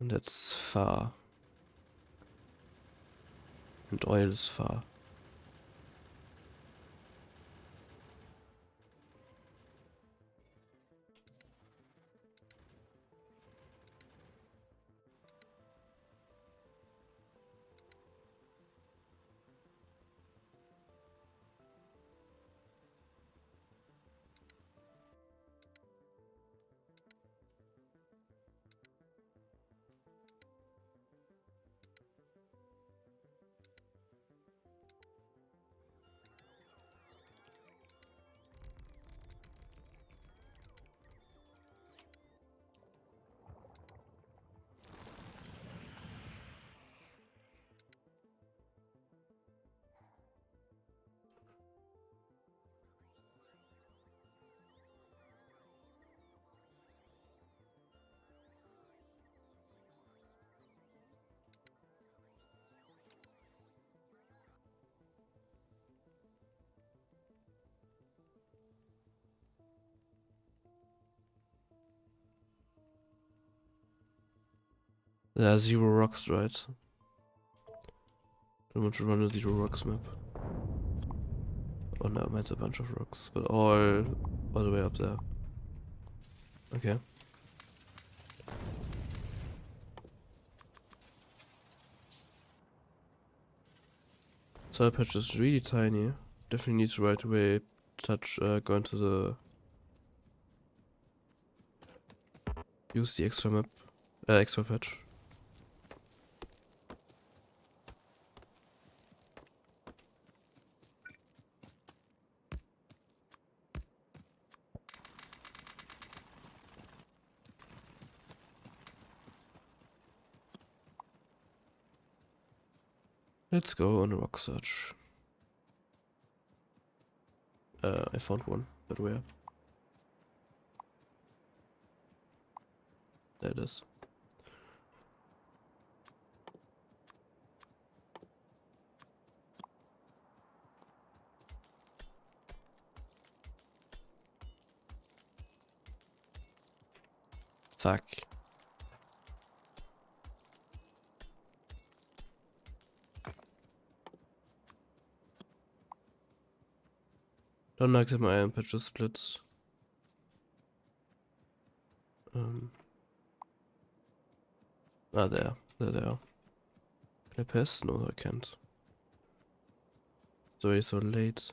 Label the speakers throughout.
Speaker 1: And that's far. And oil is There are zero rocks, right? I want to run a zero rocks map. Oh no, mine's a bunch of rocks, but all all the way up there. Okay. Soil patch is really tiny. Definitely needs to right away touch uh, go into the use the extra map uh, extra patch. Let's go on a rock search. Uh, I found one, but where? There it is. Fuck. Don't like that my iron patch just splits. Um. Ah, there. There they are. Can I pass? No, I can't. Sorry, so late.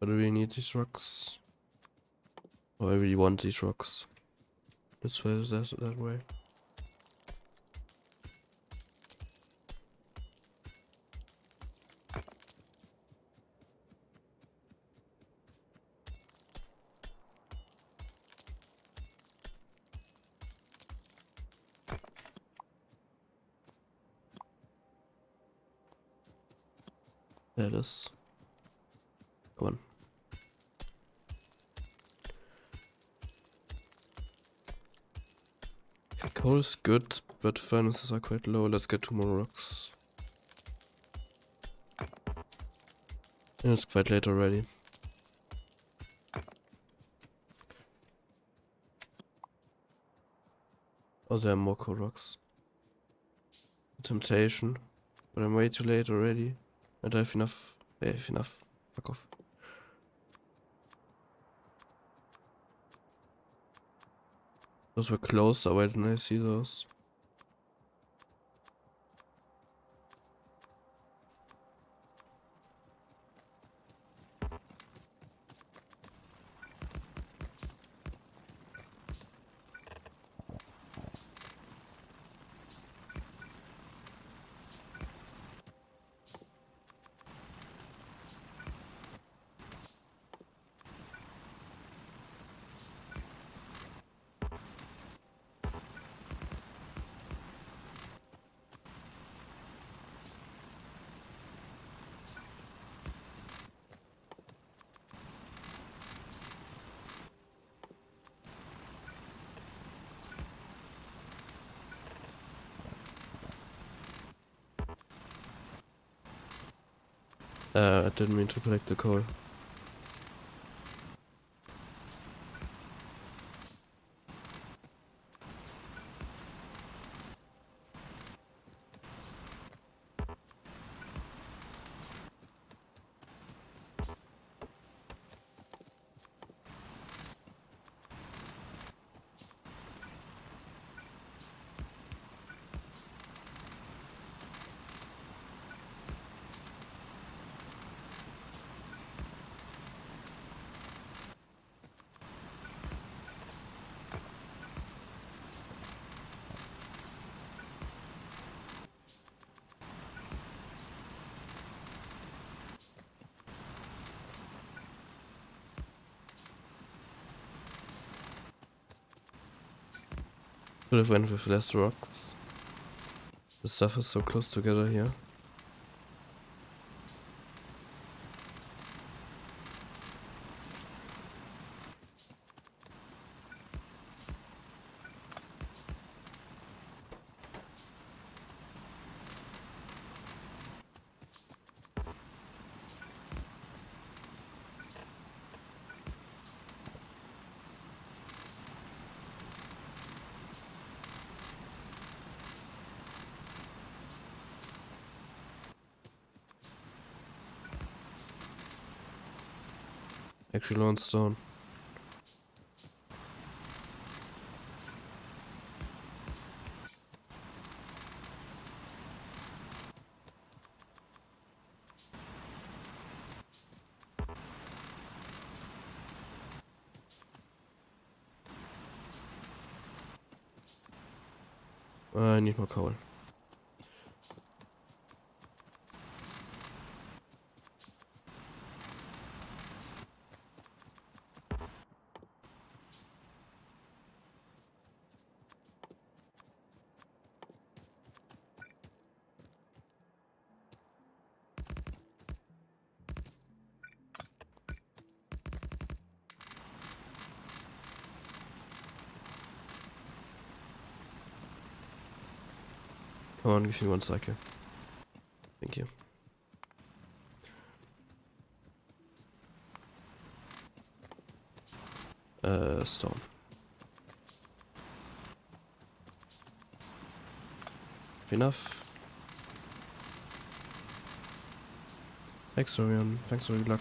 Speaker 1: But I really need these rocks. Or I really want these rocks. Let's try that, that way. There it is. Come on. Coal is good, but furnaces are quite low. Let's get two more rocks. And it's quite late already. Oh, there are more coal rocks. Temptation. But I'm way too late already. I don't have enough. Have enough. Fuck off. Those were close, so why didn't I see those? Uh, I didn't mean to collect the coal. Could have went with less rocks. The stuff is so close together here. Actually on stone. Uh, I need more coal. On, give me one second. Thank you. Uh, stone. Enough. Thanks, Orion. Thanks for your luck.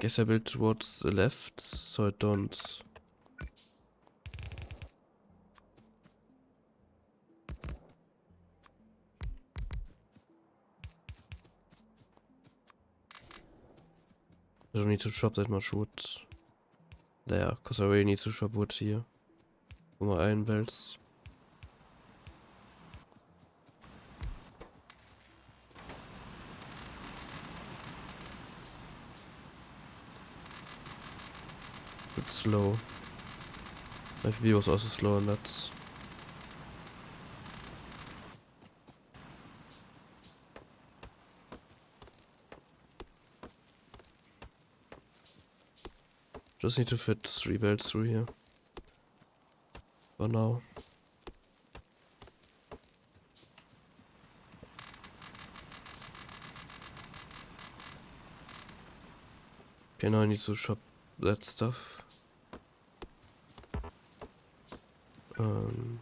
Speaker 1: Guess I build towards the left, so I don't... I don't need to chop that much wood there, because I really need to chop wood here for my iron belts. bit slow. My PB was also slow on that. Just need to fit three belts through here. For now. Okay, now I need to shop that stuff. Um,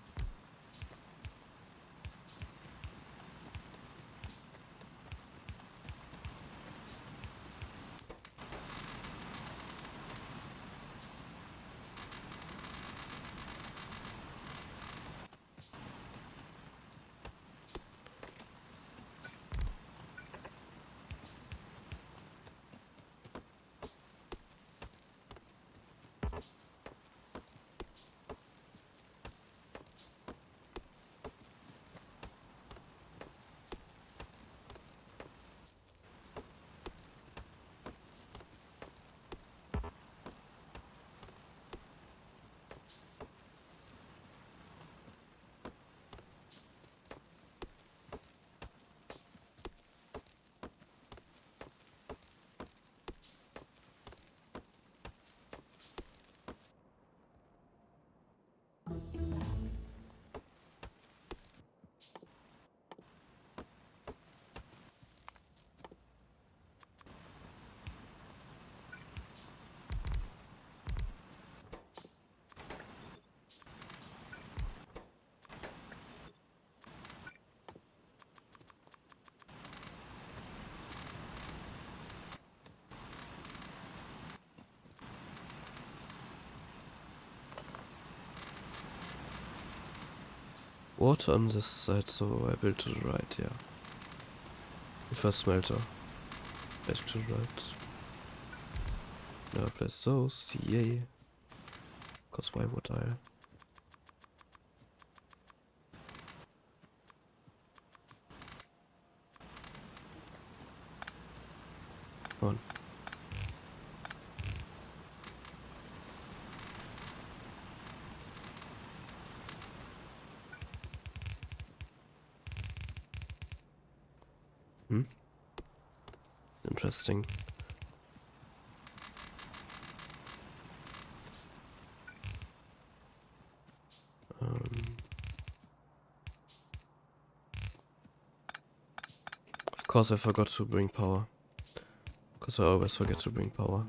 Speaker 1: water on this side, so I built to the right, yeah. The first smelter. Back to the right. Never place those, yay. Cause why would I? Come Hmm? Interesting. Um, of course I forgot to bring power. Because I always forget to bring power.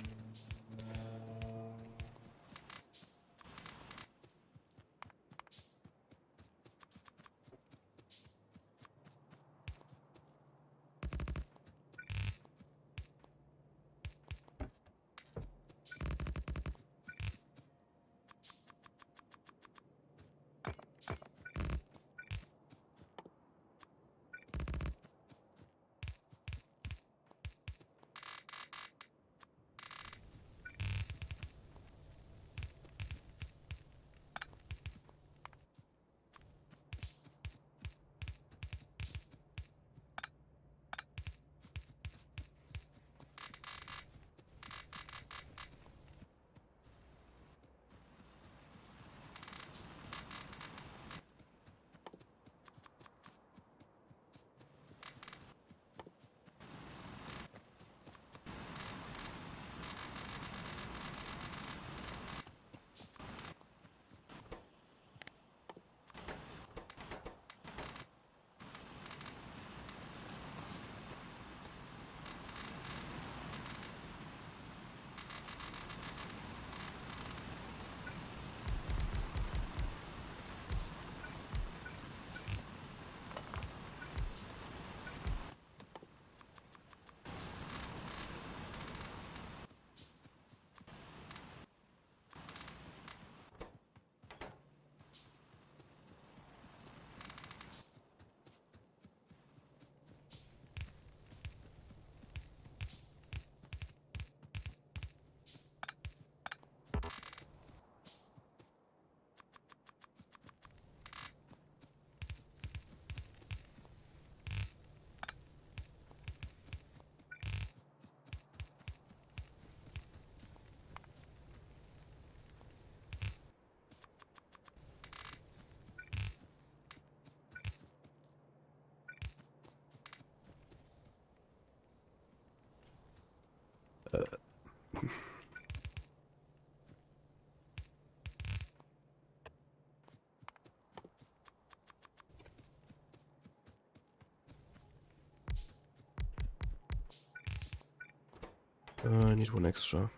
Speaker 1: I need one extra.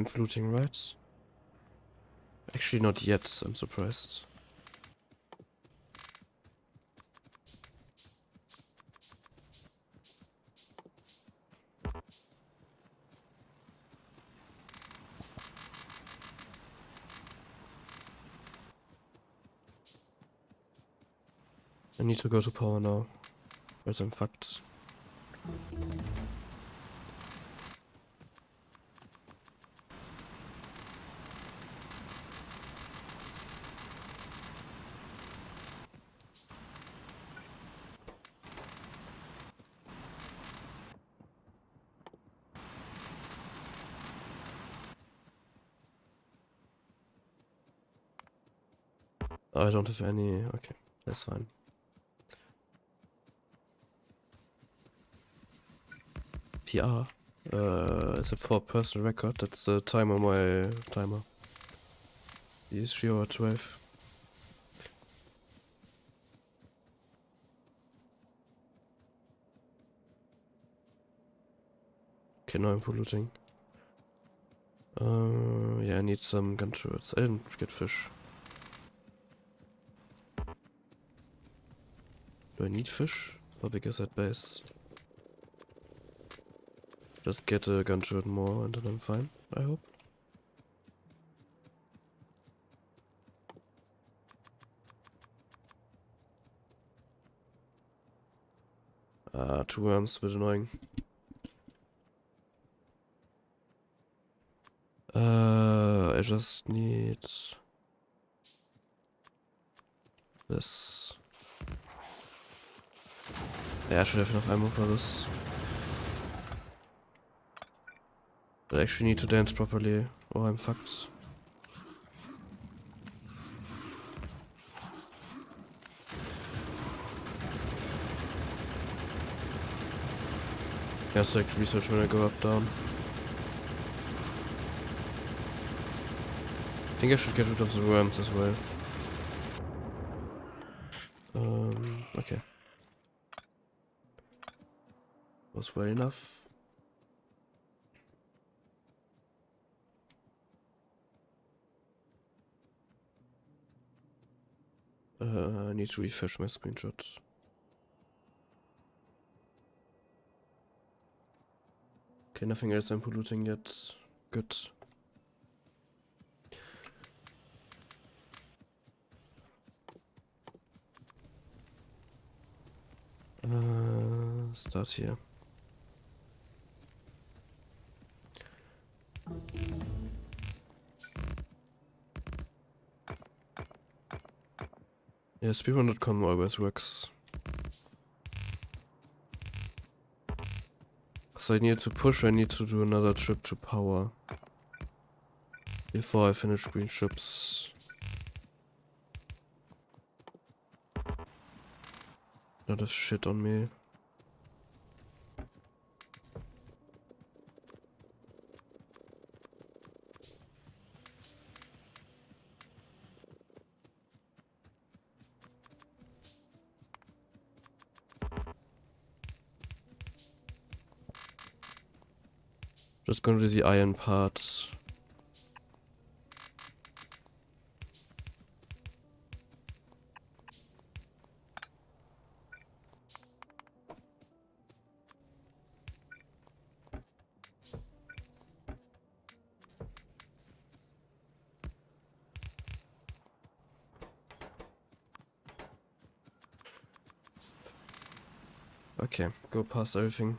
Speaker 1: I'm polluting, right? Actually, not yet. I'm surprised. I need to go to power now. Or I'm fucked. I don't have any. Okay, that's fine. PR. Uh, is it for personal record? That's the time on my timer. Is 3 or 12. Okay, now I'm polluting. Uh, yeah, I need some gun turrets. I didn't get fish. Do I need fish? Big is that base? Just get a gun turret more and then I'm fine, I hope. Ah, two worms, a bit annoying. Uh, I just need this. I should have enough ammo for this. But I actually need to dance properly or I'm fucked. Yeah, like research when I er go up down. I think I should get rid of the worms as well. Um, okay. Was well enough. Uh, I need to refresh my screenshot. Okay, nothing else I'm polluting yet. Good. Uh, start here. Yeah, speedrun.com always works. Cause I need to push, I need to do another trip to power. Before I finish green chips. Not a shit on me. Just gonna the iron part. Okay, go past everything.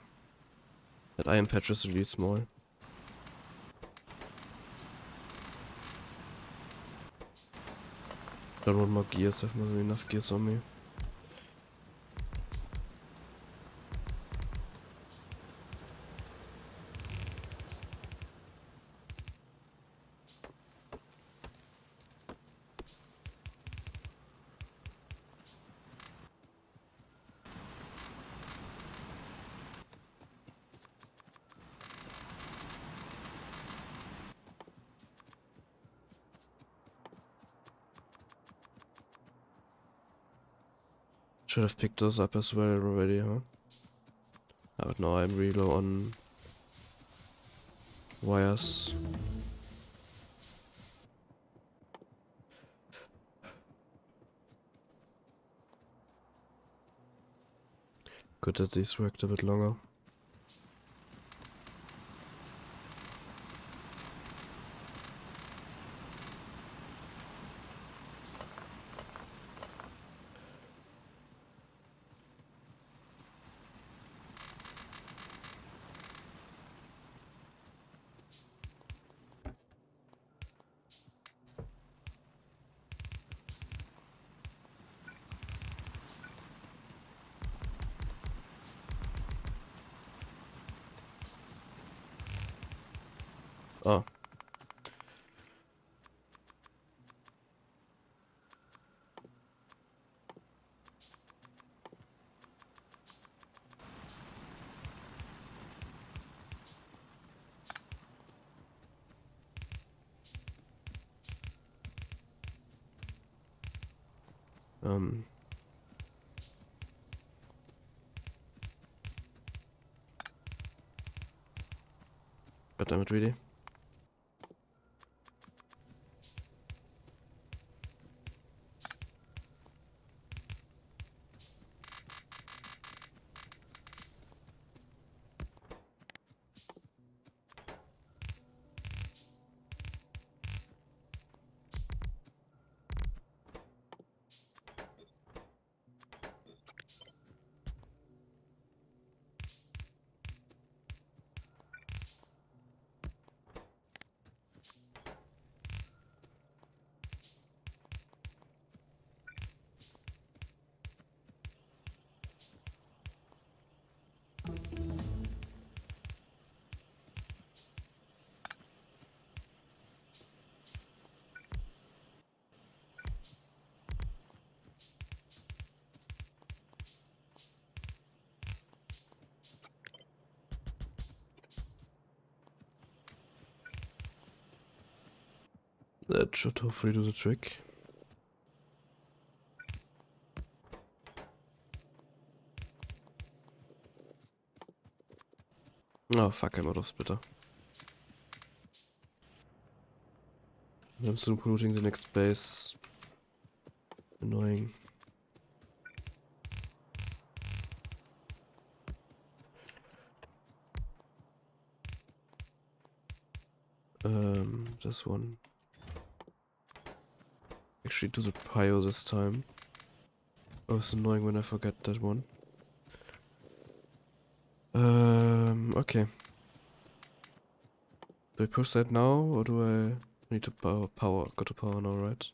Speaker 1: That iron patch is really small. Don't want more gears, I have more than enough gears on. Should have picked those up as well already, huh? But now I'm really low on wires. Good that these worked a bit longer. Oh. Um. God damn it, really? Should hopefully do the trick. Oh fuck, I'm out of splitter. I'm still polluting the next base. Annoying. Um, this one. Actually do the pile this time. Oh, it's annoying when I forget that one. Um, okay. Do I push that now, or do I need to power, power, go to power now, right?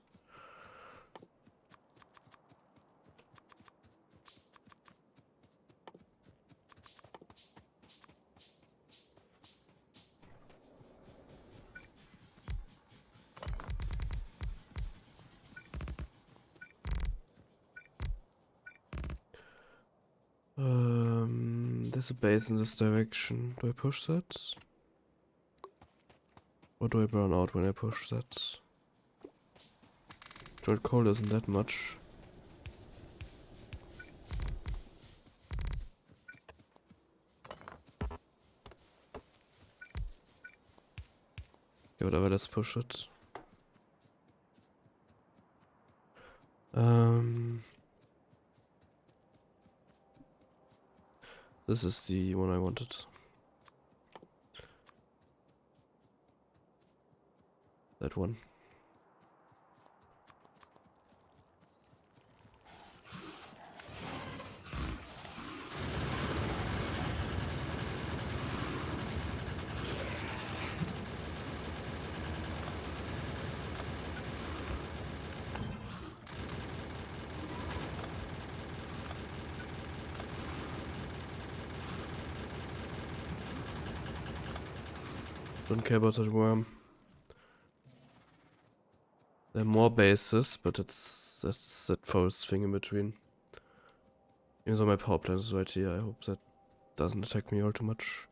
Speaker 1: There's a base in this direction. Do I push that? Or do I burn out when I push that? Joint coal isn't that much. Yeah, whatever, let's push it. This is the one I wanted. That one. Care about that worm. There are more bases, but it's that's that forest thing in between. Even though my power plant is right here, I hope that doesn't attack me all too much.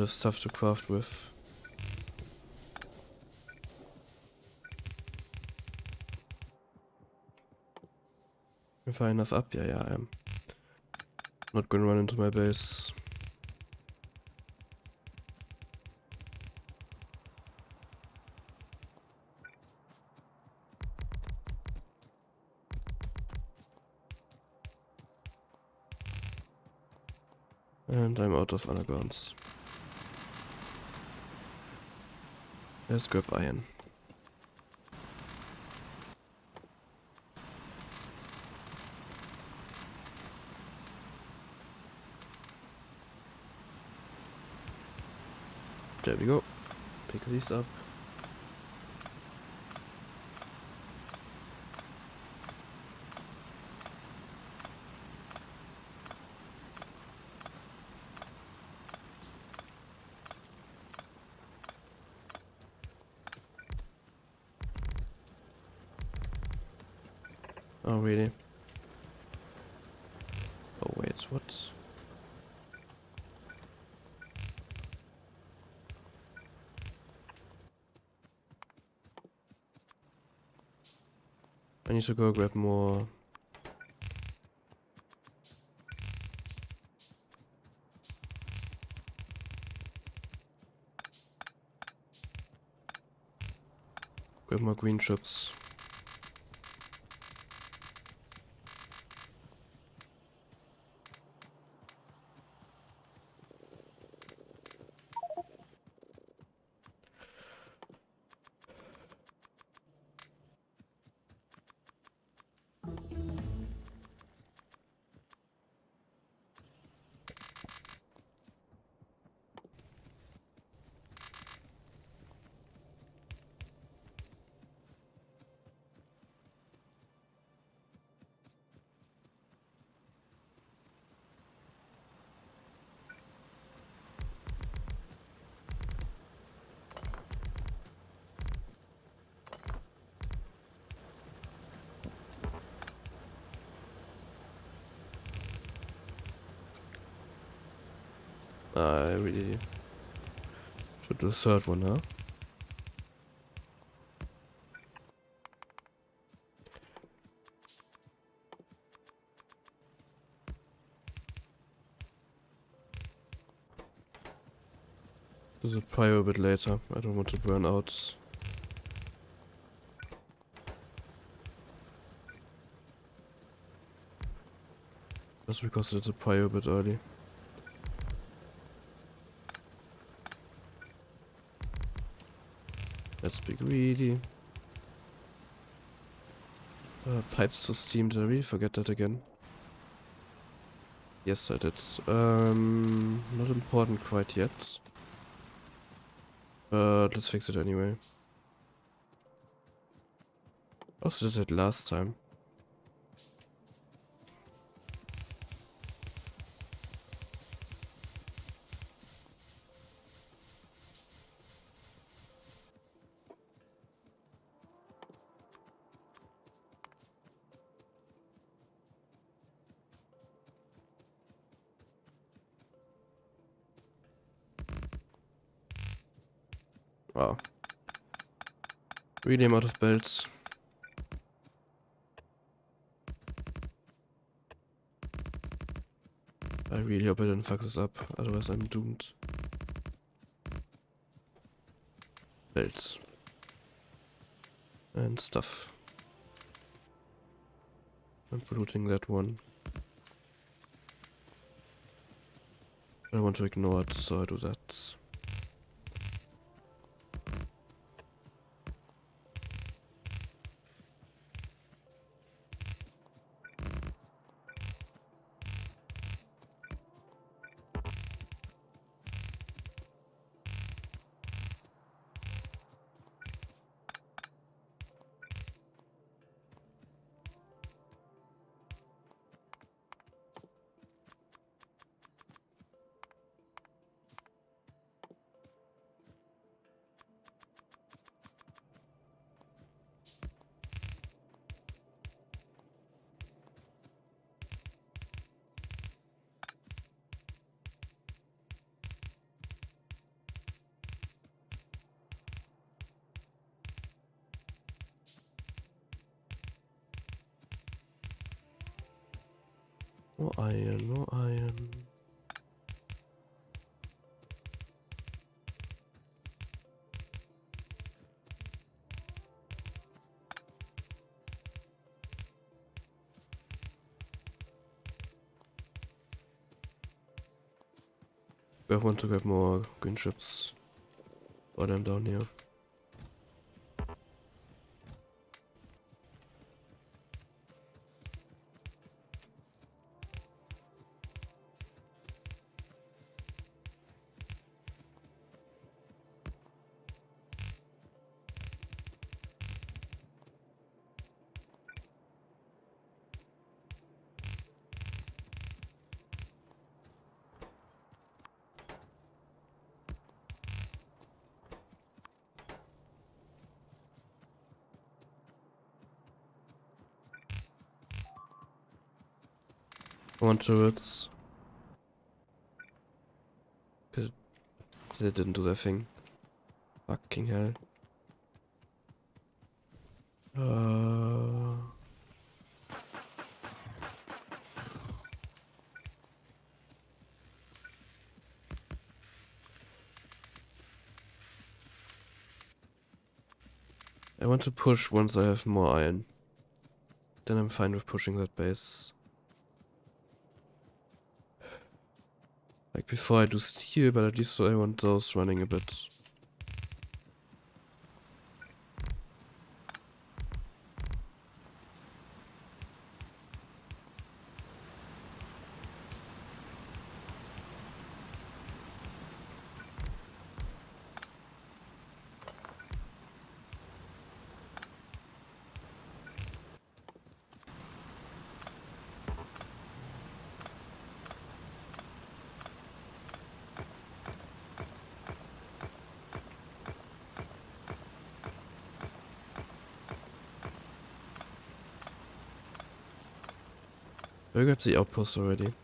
Speaker 1: Don't stuff to craft with. If I enough up, yeah, yeah, I am. Not gonna run into my base. And I'm out of undergrounds. Let's go grab iron. There we go. Pick these up. Oh, really? Oh, wait, what? I need to go grab more. Grab more green chips. The third one, huh? Do the prior a bit later. I don't want to burn out. Just because it's a prior a bit early. Let's. Uh, pipes to steam, did I really forget that again? Yes, I did. Um, not important quite yet. But let's fix it anyway. Also did it last time. Really out of belts. I really hope I didn't fuck this up, otherwise I'm doomed. Belts. And stuff. I'm polluting that one. I want to ignore it, so I do that. Want to get more green chips while I'm down here. Turrets. Good. They didn't do their thing. Fucking hell. Uh. I want to push once I have more iron. Then I'm fine with pushing that base. Before I do steel, but at least I want those running a bit. Grabbed the outpost already.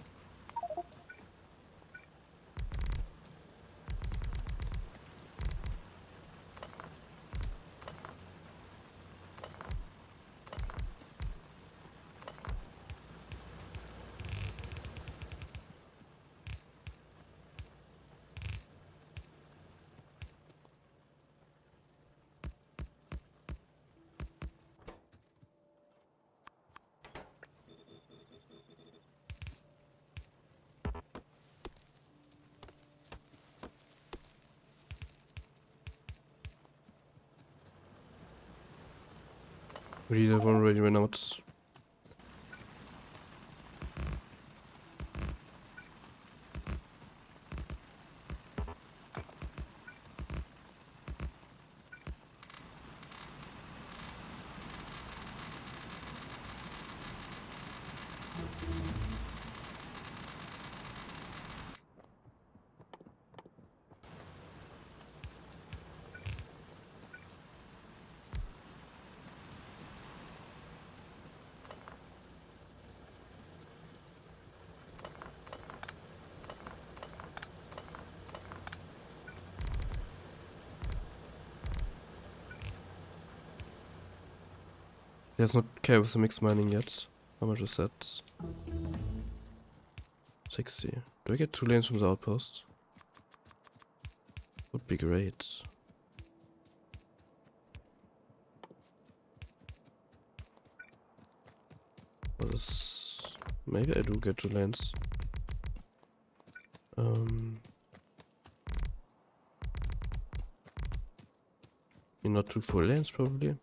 Speaker 1: Really, that one already ran out. Care with the mixed mining yet. How much is that? 60. Do I get two lanes from the outpost? Would be great. What is... Maybe I do get two lanes. Um... Not two full lanes, probably.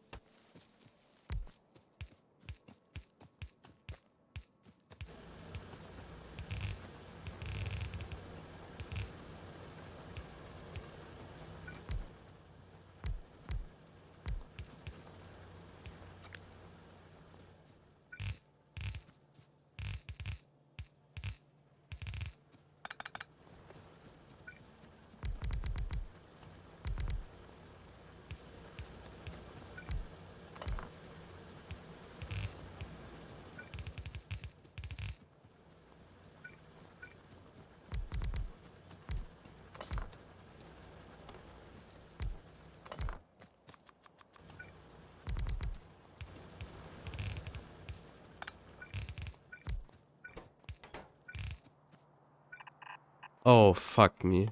Speaker 1: Oh, fuck me.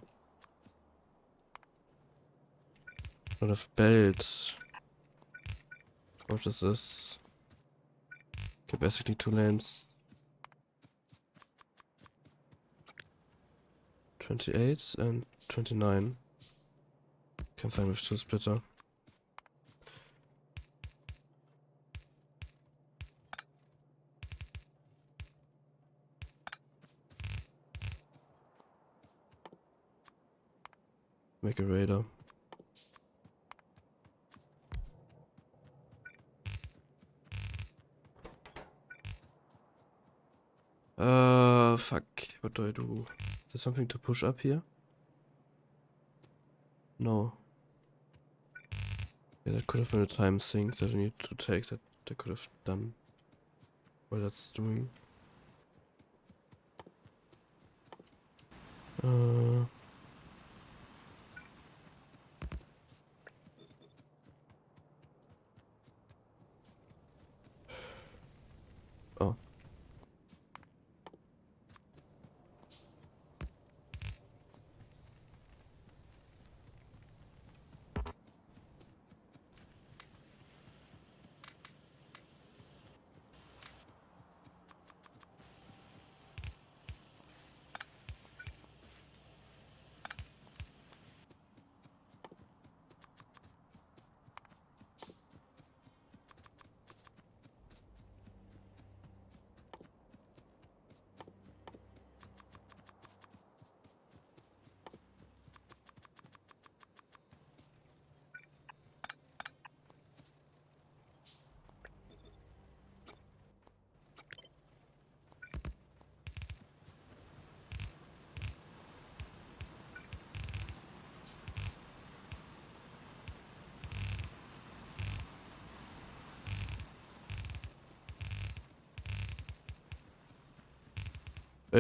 Speaker 1: Lot of belt. What is this? Okay, basically two lanes. 28 and 29. Can find with two splitter. Make a radar. Uh, fuck. What do I do? Is there something to push up here? No. Yeah, that could have been a time sink that I need to take that I could have done while that's doing. Uh,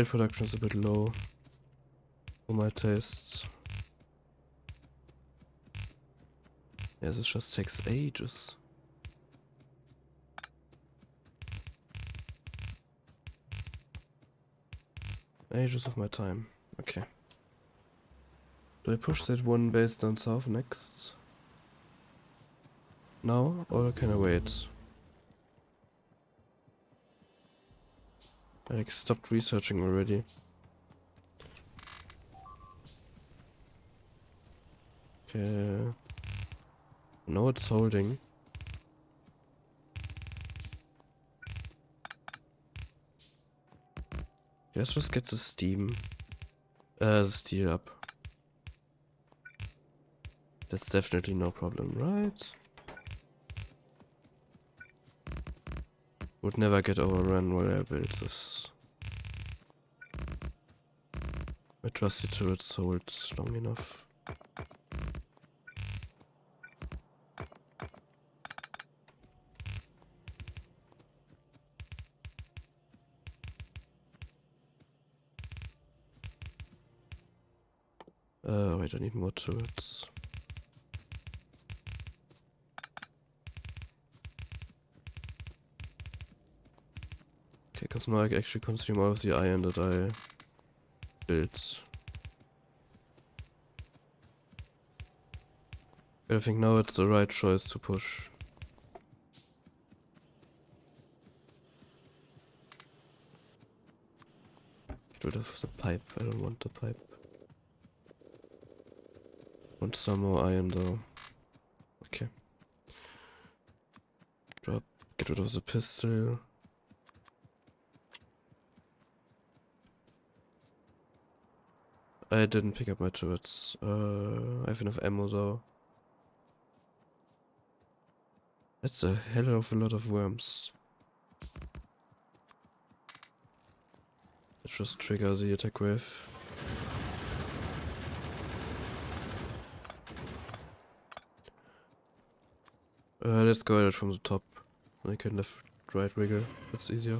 Speaker 1: Oil production is a bit low for my tastes. Yeah, this just takes ages. Ages of my time. Okay. Do I push that one base down south next? Now? Or can I wait? I stopped researching already. Okay. No, it's holding. Let's just get the steam. Uh, the steel up. That's definitely no problem, right? Would never get overrun while I build this. My trusty turrets hold long enough. Uh, wait, I need more turrets. Okay, because now I actually consume all of the iron that I built. But I think now it's the right choice to push. Get rid of the pipe, I don't want the pipe. Want some more iron though. Okay. Drop, get rid of the pistol. I didn't pick up my turrets. Uh, I have enough ammo though. That's a hell of a lot of worms. Let's just trigger the attack wave. Uh, let's go at it from the top. I can left right wiggle. That's easier.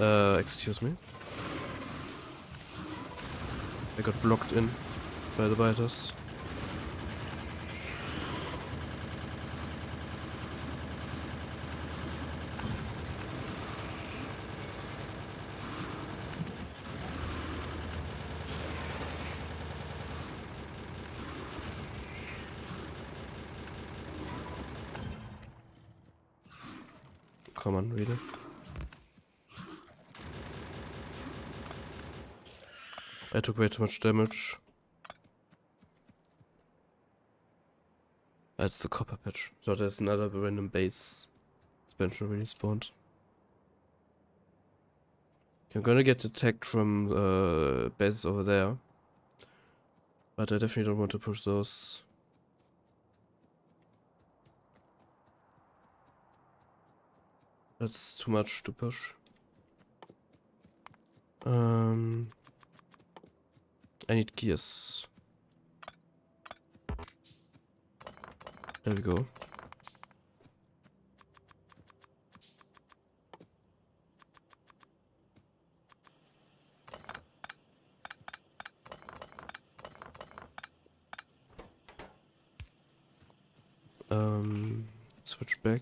Speaker 1: Uh, excuse me. I got blocked in by the biters. Come on, really? I took way too much damage. That's the copper patch. So there's another random base expansion really spawned. I'm gonna get attacked from uh, bases over there. But I definitely don't want to push those. That's too much to push. Um, I need gears. There we go. Um, switch back.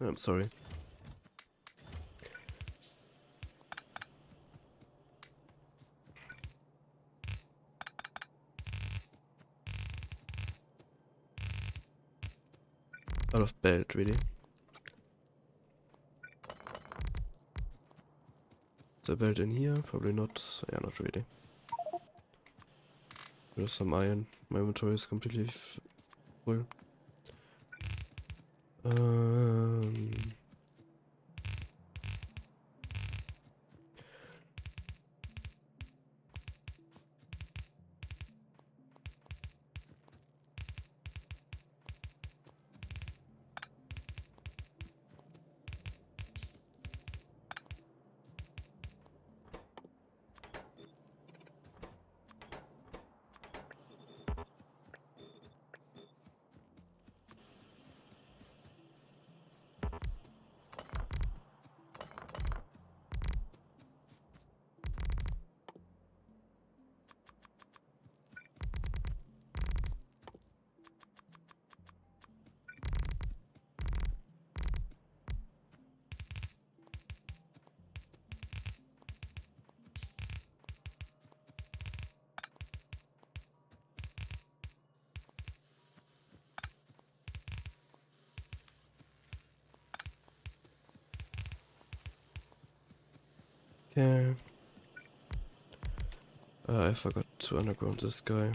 Speaker 1: I'm sorry. Out of belt, really. The belt in here? Probably not. Yeah, not really. There's some iron. My inventory is completely full. Um, to underground this guy.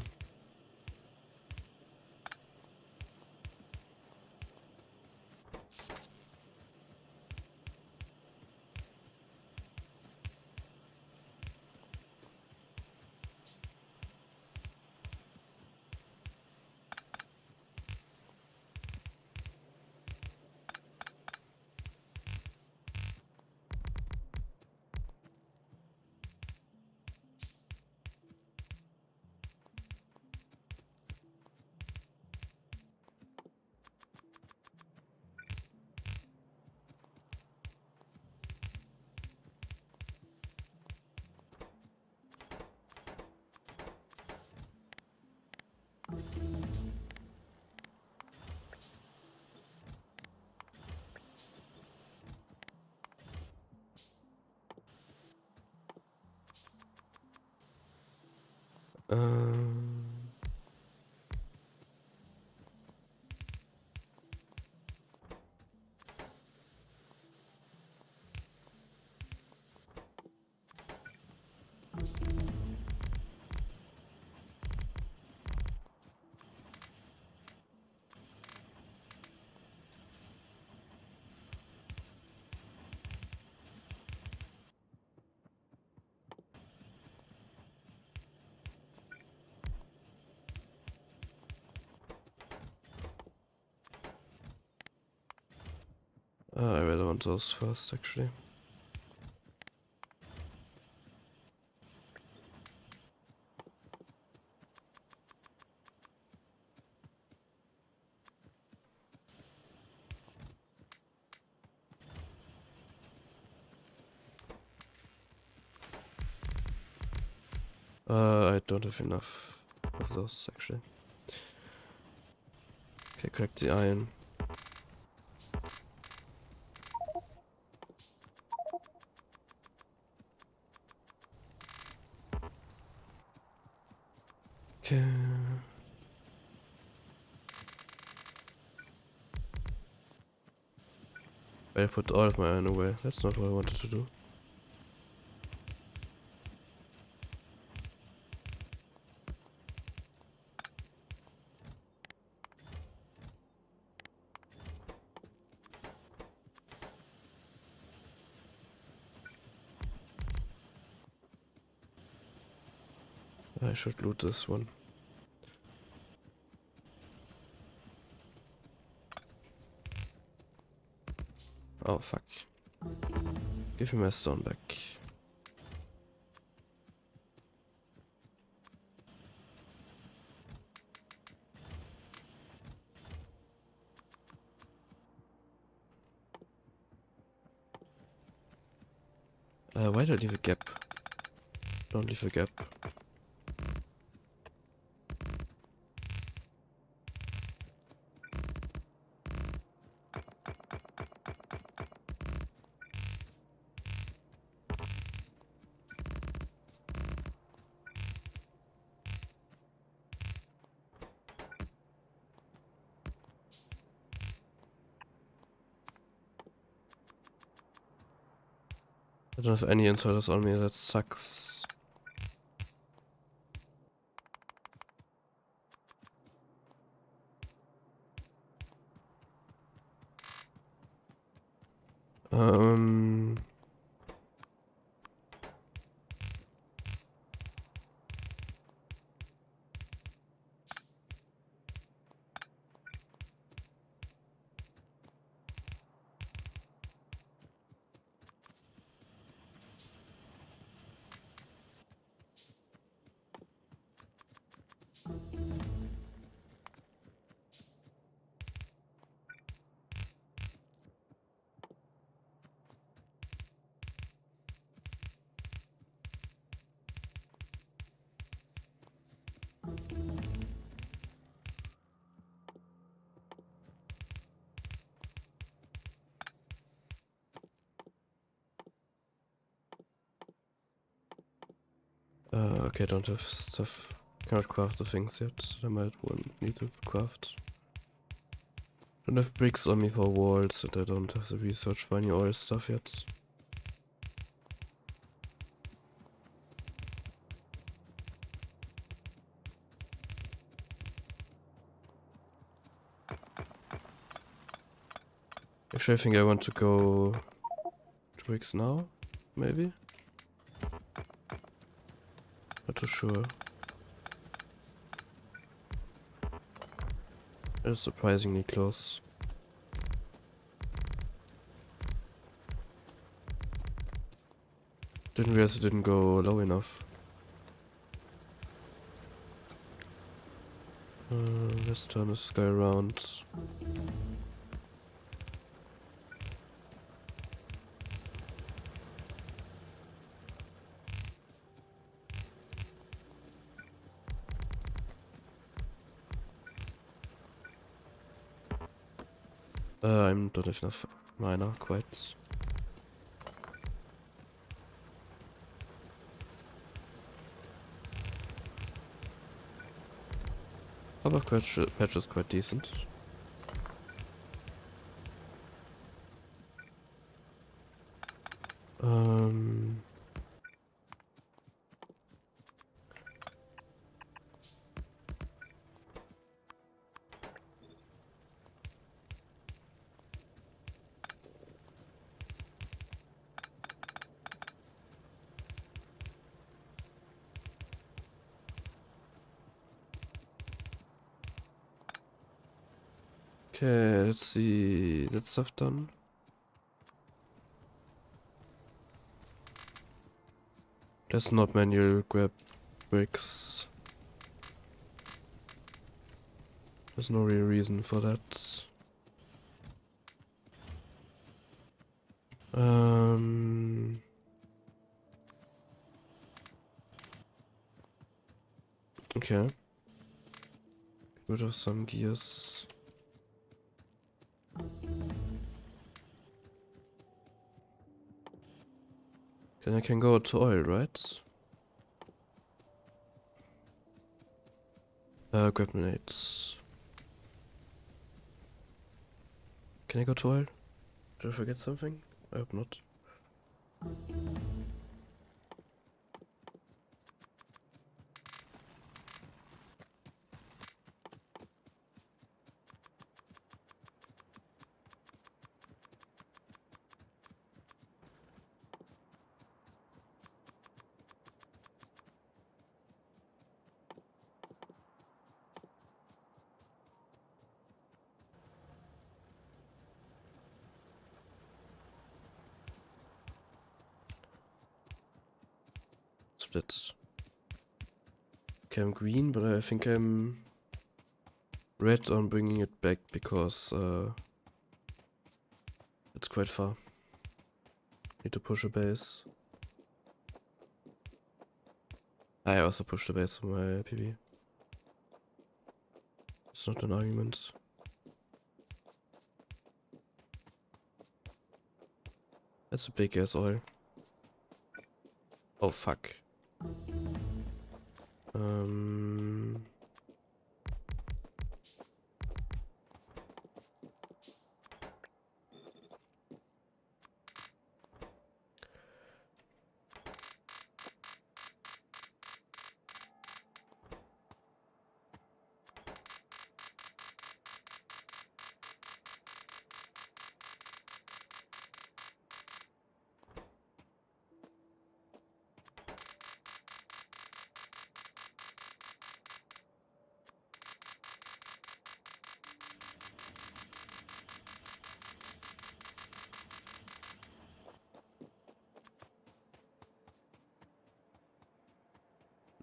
Speaker 1: Those first, actually. Uh, I don't have enough of those, actually. Okay, crack the iron. I put all of my iron away. That's not what I wanted to do. I should loot this one. Give me my stone back. Uh, why do I leave a gap? Don't leave a gap. I don't have any inserters on me, that sucks. I don't have stuff. Cannot craft the things yet. I might want need to craft. Don't have bricks on me for walls, and I don't have the research for any oil stuff yet. Actually, I think I want to go Twix now, maybe? Too sure. It is surprisingly close. Didn't realize it didn't go low enough. Uh, let's turn this guy around. Have enough miner quite. Copper patch, patch is quite decent. That stuff done. Let's not manual grab bricks. There's no real reason for that. Um. Okay. Get rid of some gears. Then I can go to oil, right? Uh, grab grenades. Can I go to oil? Did I forget something? I hope not. Split. Okay, I'm green, but I think I'm red on bringing it back because uh, it's quite far. Need to push a base. I also pushed a base on my PB. It's not an argument. That's a big ass oil. Oh fuck. Um.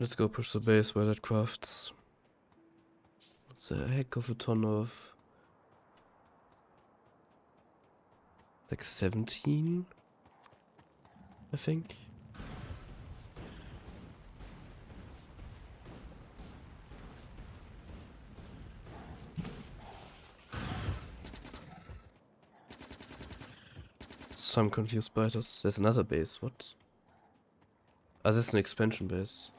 Speaker 1: Let's go push the base where that crafts. It's a heck of a ton of like 17 I think. So I'm confused by this. There's another base, what? Ah, this is an expansion base.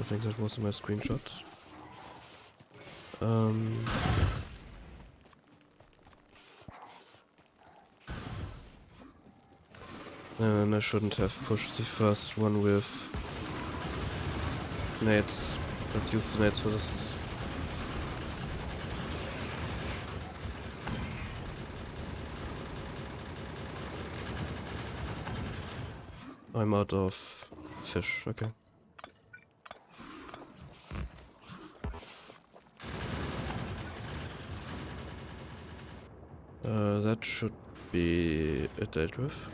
Speaker 1: I think that was my screenshot. Um, and I shouldn't have pushed the first one with nades, use the nades for this. I'm out of fish, okay. Uh, that should be dealt with.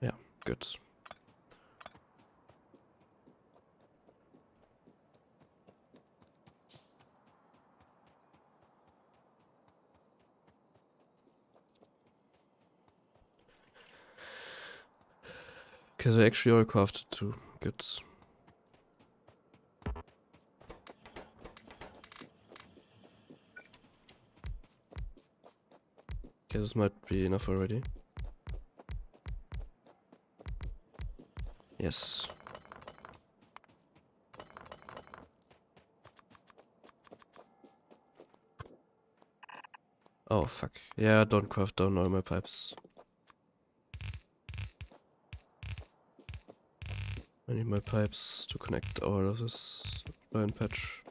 Speaker 1: Yeah, good. Okay, so actually all crafted too. Good. Okay, this might be enough already. Yes. Oh fuck. Yeah, don't craft down all my pipes. I need my pipes to connect all of this line patch.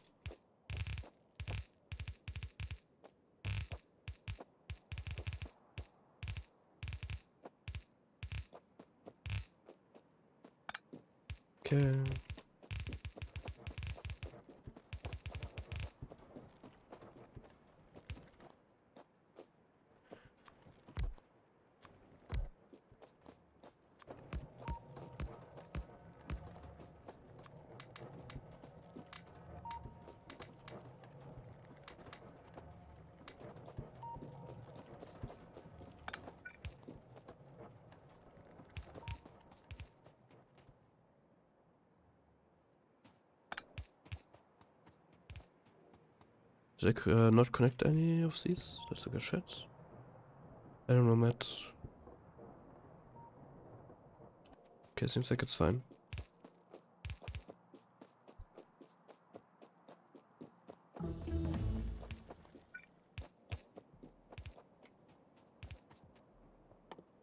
Speaker 1: Okay. Uh, not connect any of these? That's a shit. I don't know, Matt. Okay, seems like it's fine.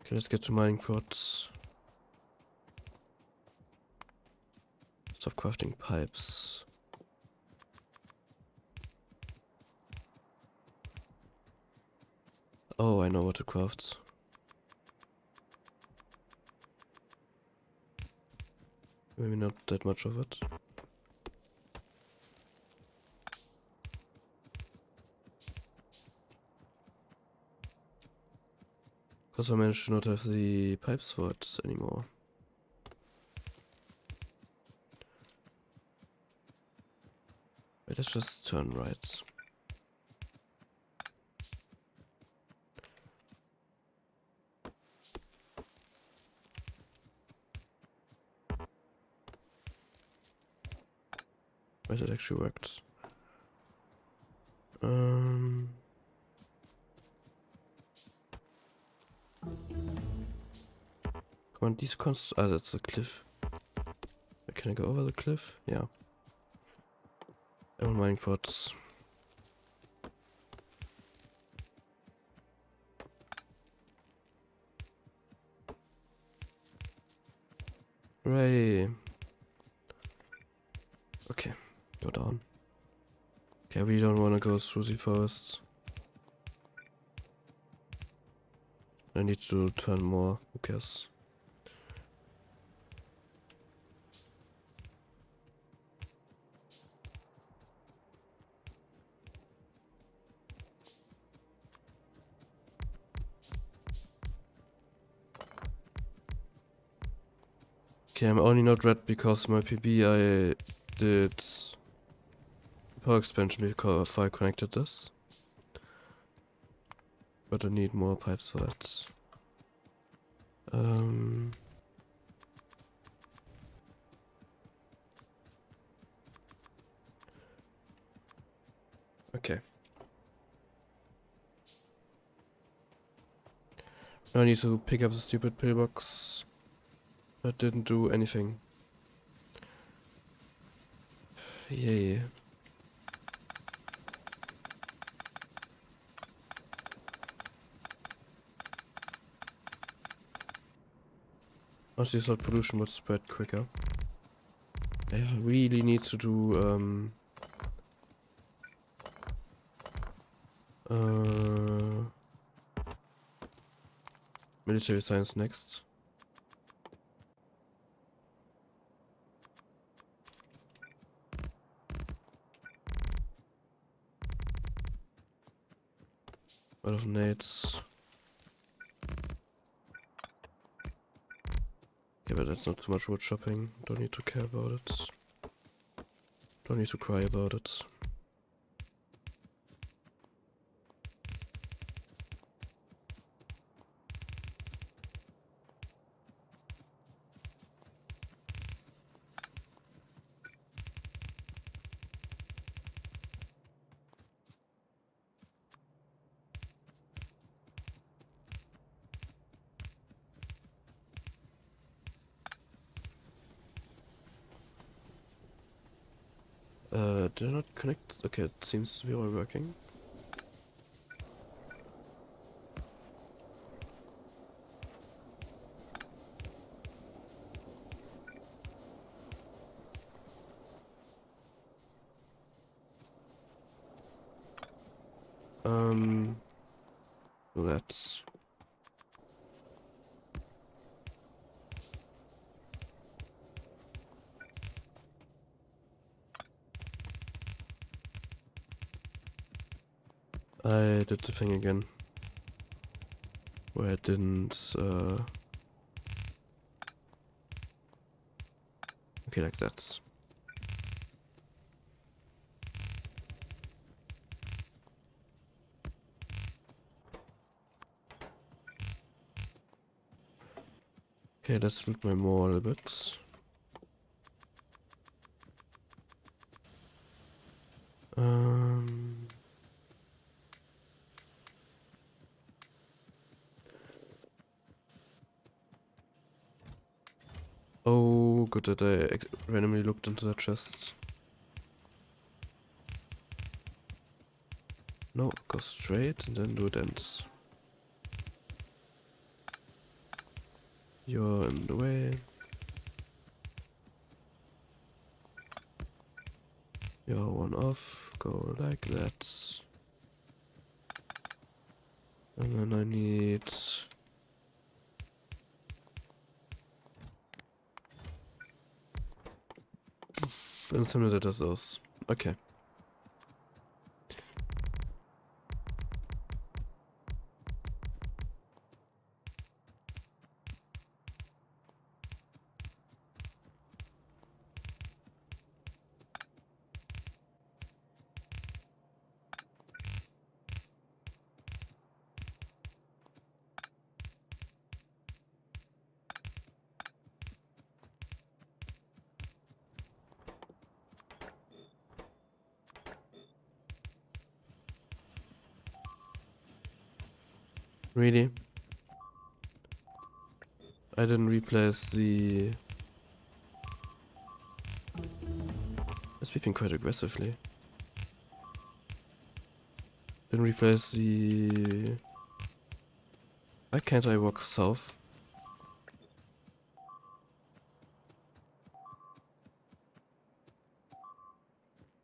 Speaker 1: Okay, let's get to mining pots. Stop crafting pipes. Oh, I know what to craft. Maybe not that much of it. Because I managed to not have the pipes for it anymore. Let's just turn right. Wait, it actually worked. Um... Come on, these cons- ah, that's the cliff. Can I go over the cliff? Yeah. Emerald mining pots. Hooray! Go down. Okay, we don't want to go through the forest. I need to turn more, who cares? Okay, I'm only not red because my PB I did power expansion because I connected this. But I need more pipes for that. Um... Okay. Now I need to pick up the stupid pillbox. That didn't do anything. Yay. Honestly, thought pollution would spread quicker. I really need to do um uh military science next. Out of nades. Yeah, but that's not too much wood chopping. Don't need to care about it. Don't need to cry about it. Uh, did I not connect? Okay, it seems to be all working. Thing again. Where it didn't, uh... Okay, like that. Okay, let's loot my more a bit. Um... good that I randomly looked into the chest. No, go straight and then do dance. You're in the way. You're one off. Go like that. And then I need. Intimidator das aus. Okay. Replace the... It's beeping quite aggressively. Didn't replace the... Why can't I walk south?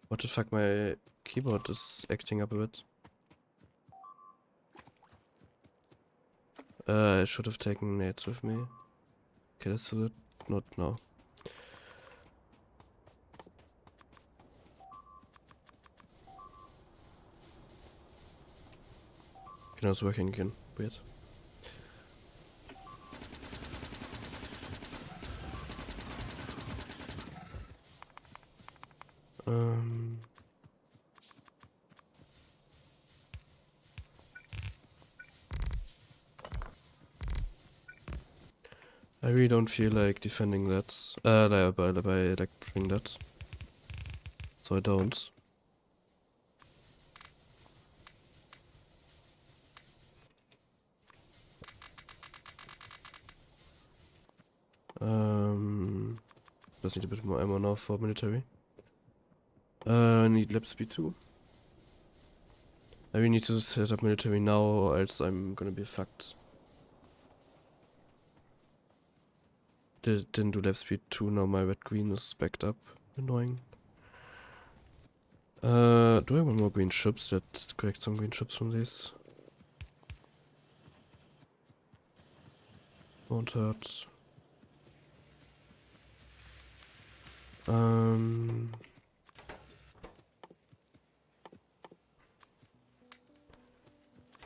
Speaker 1: What the fuck, my keyboard is acting up a bit. Uh, I should have taken nades with me. Okay, let's do it. Not now. Okay, now it's working again. Weird. Don't feel like defending that. Uh, by, by like pushing that. So I don't. Um, does need a bit more ammo now for military. Uh, I need lab speed too. I really need to set up military now or else I'm gonna be fucked. Did, didn't do lab speed 2, now my red green is backed up. Annoying. Uh, do I want more green chips? Let's collect some green chips from this. Won't hurt. Um...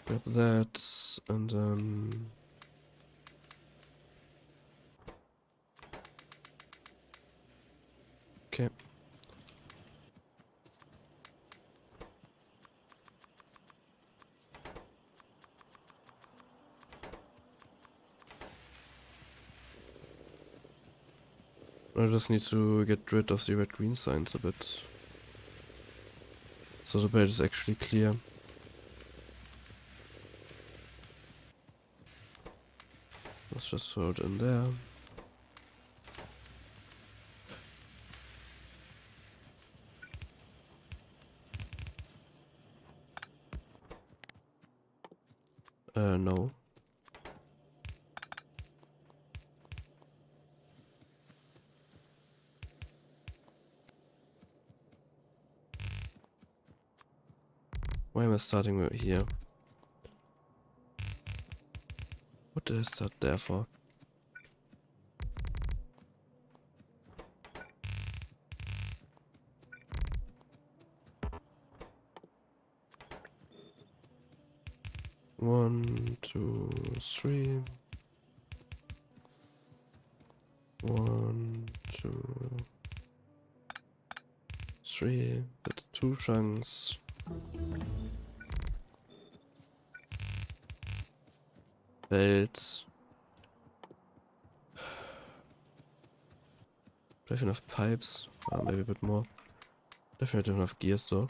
Speaker 1: Grab that, and then... Okay. I just need to get rid of the red-green science a bit. So the bed is actually clear. Let's just throw it in there. Uh, no. Why am I starting with here? What did I start there for? That's two chunks. Belts. Do I have enough pipes? Uh, maybe a bit more. Definitely enough gears though.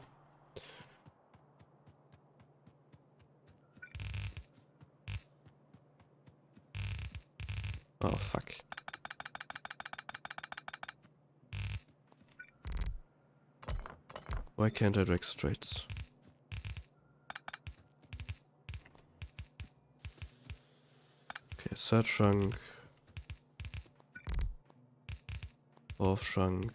Speaker 1: Oh fuck. Why can't I drag straight? Okay, third chunk. Fourth chunk.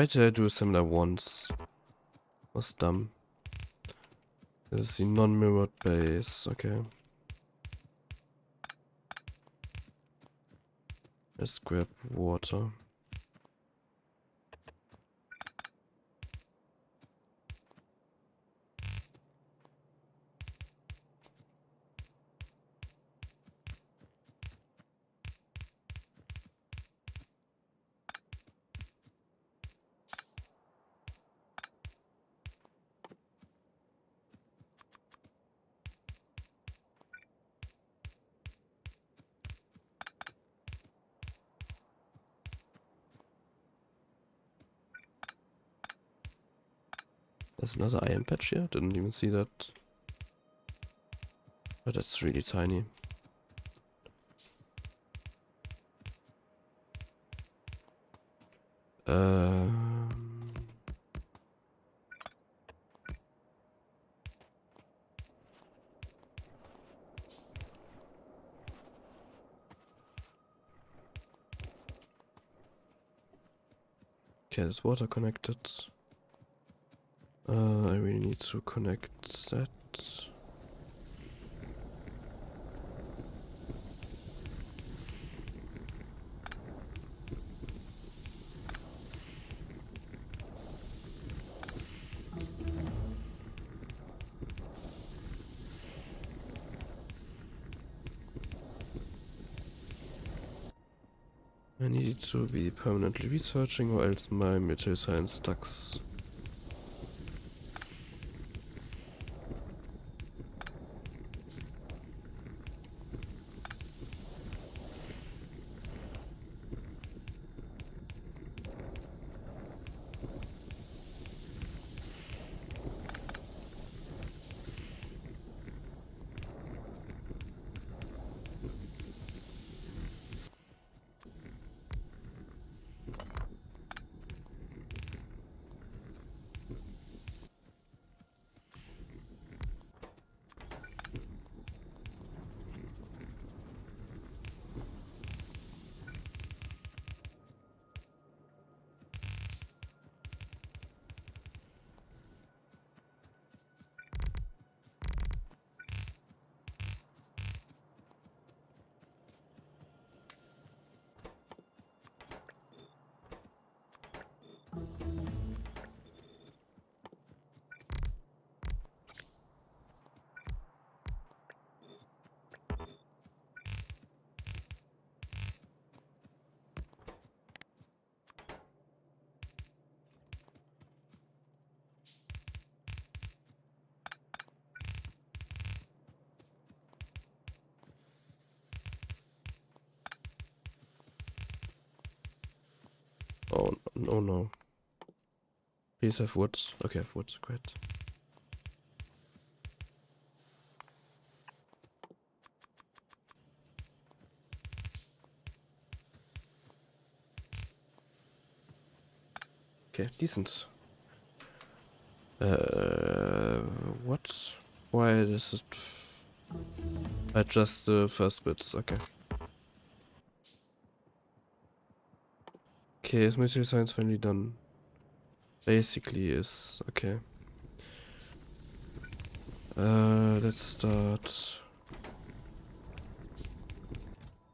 Speaker 1: Why did I do a similar once? Was dumb. This is the non-mirrored base, okay. Let's grab water. There's another iron patch here. Didn't even see that. But that's really tiny. Um, okay, there's water connected. Need to connect that. I need to be permanently researching or else my military science stacks Oh, oh no. Please have wood. Okay, have wood, great. Okay, decent. Uh, what? Why is it? Adjust the first bits, okay. Okay, is military science finally done? Basically is, okay. Uh, let's start.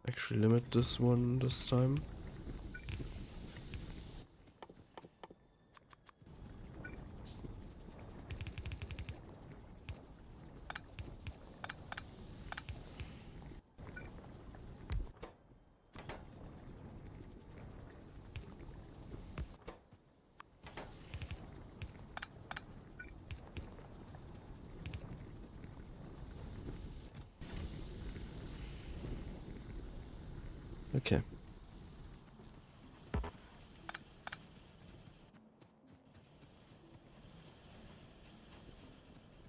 Speaker 1: Actually limit this one this time. Okay.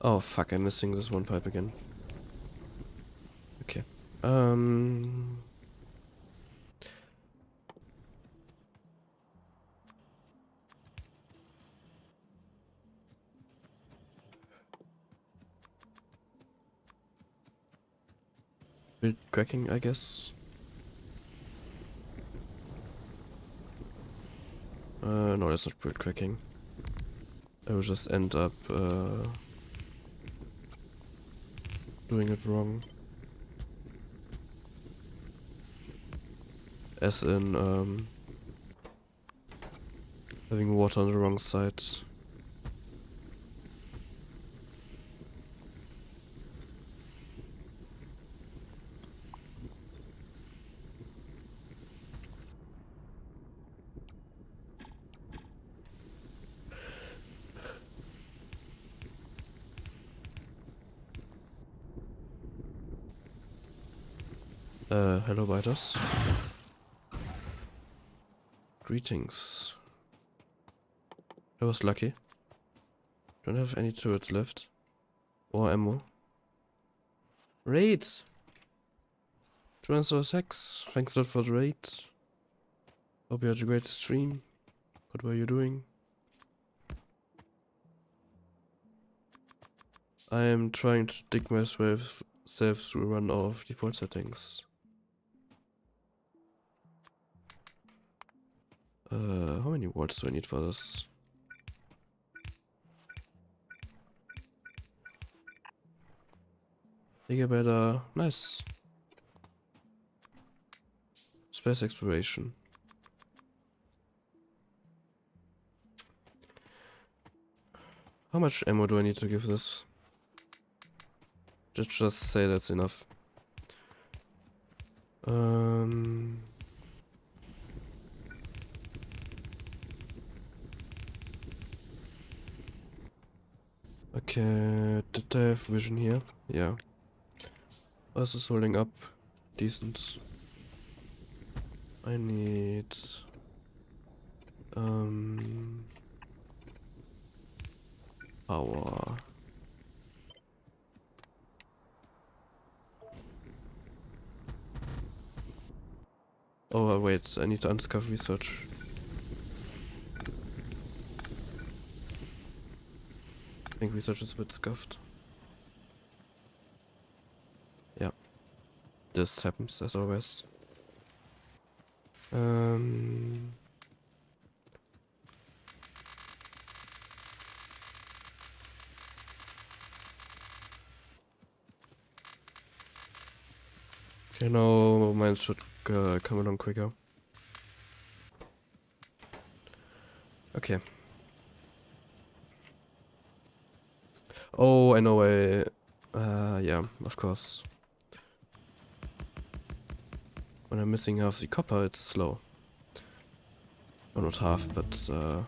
Speaker 1: Oh fuck, I'm missing this one pipe again. Okay. Um cracking, I guess. Uh, no, that's not build cracking. I will just end up uh, doing it wrong. As in, um, having water on the wrong side. Uh, hello, biters. Greetings. I was lucky. Don't have any turrets left. Or ammo. Raid! Transfer X, thanks a lot for the raid. Hope you had a great stream. What were you doing? I am trying to dig myself through run of default settings. Uh, how many watts do I need for this? Think Bigger, better. Nice. Space exploration. How much ammo do I need to give this? Just, just say that's enough. Um... Okay, did I have vision here? Yeah. Us is holding up. Decent. I need... Um... Power. Oh, wait, I need to unscuff research. I think research is a bit scuffed. Yeah. This happens as always. Um... Okay, now mine should uh, come along quicker. Okay. Oh, I know I... Uh, yeah, of course. When I'm missing half the copper, it's slow. Or not half, but uh,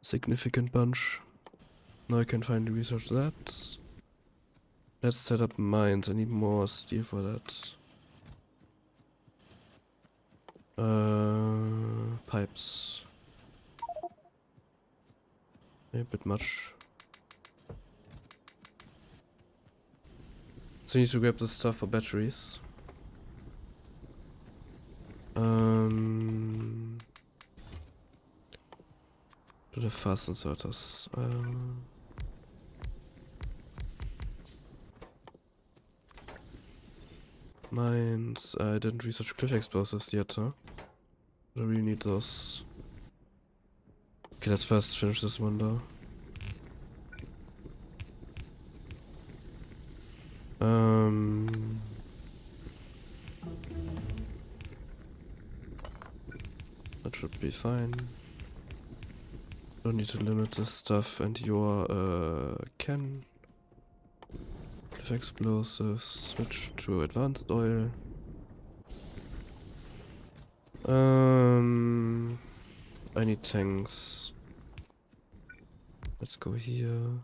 Speaker 1: significant bunch. Now I can finally research that. Let's set up mines. I need more steel for that. Uh, pipes. A bit much. So I need to grab the stuff for batteries. Um, to the fast inserters. Um, mines. I didn't research cliff explosives yet, huh? I really need those. Okay, let's first finish this though. Um. That should be fine. Don't need to limit this stuff and your uh can cliff explosives switch to advanced oil. Um I need tanks. Let's go here.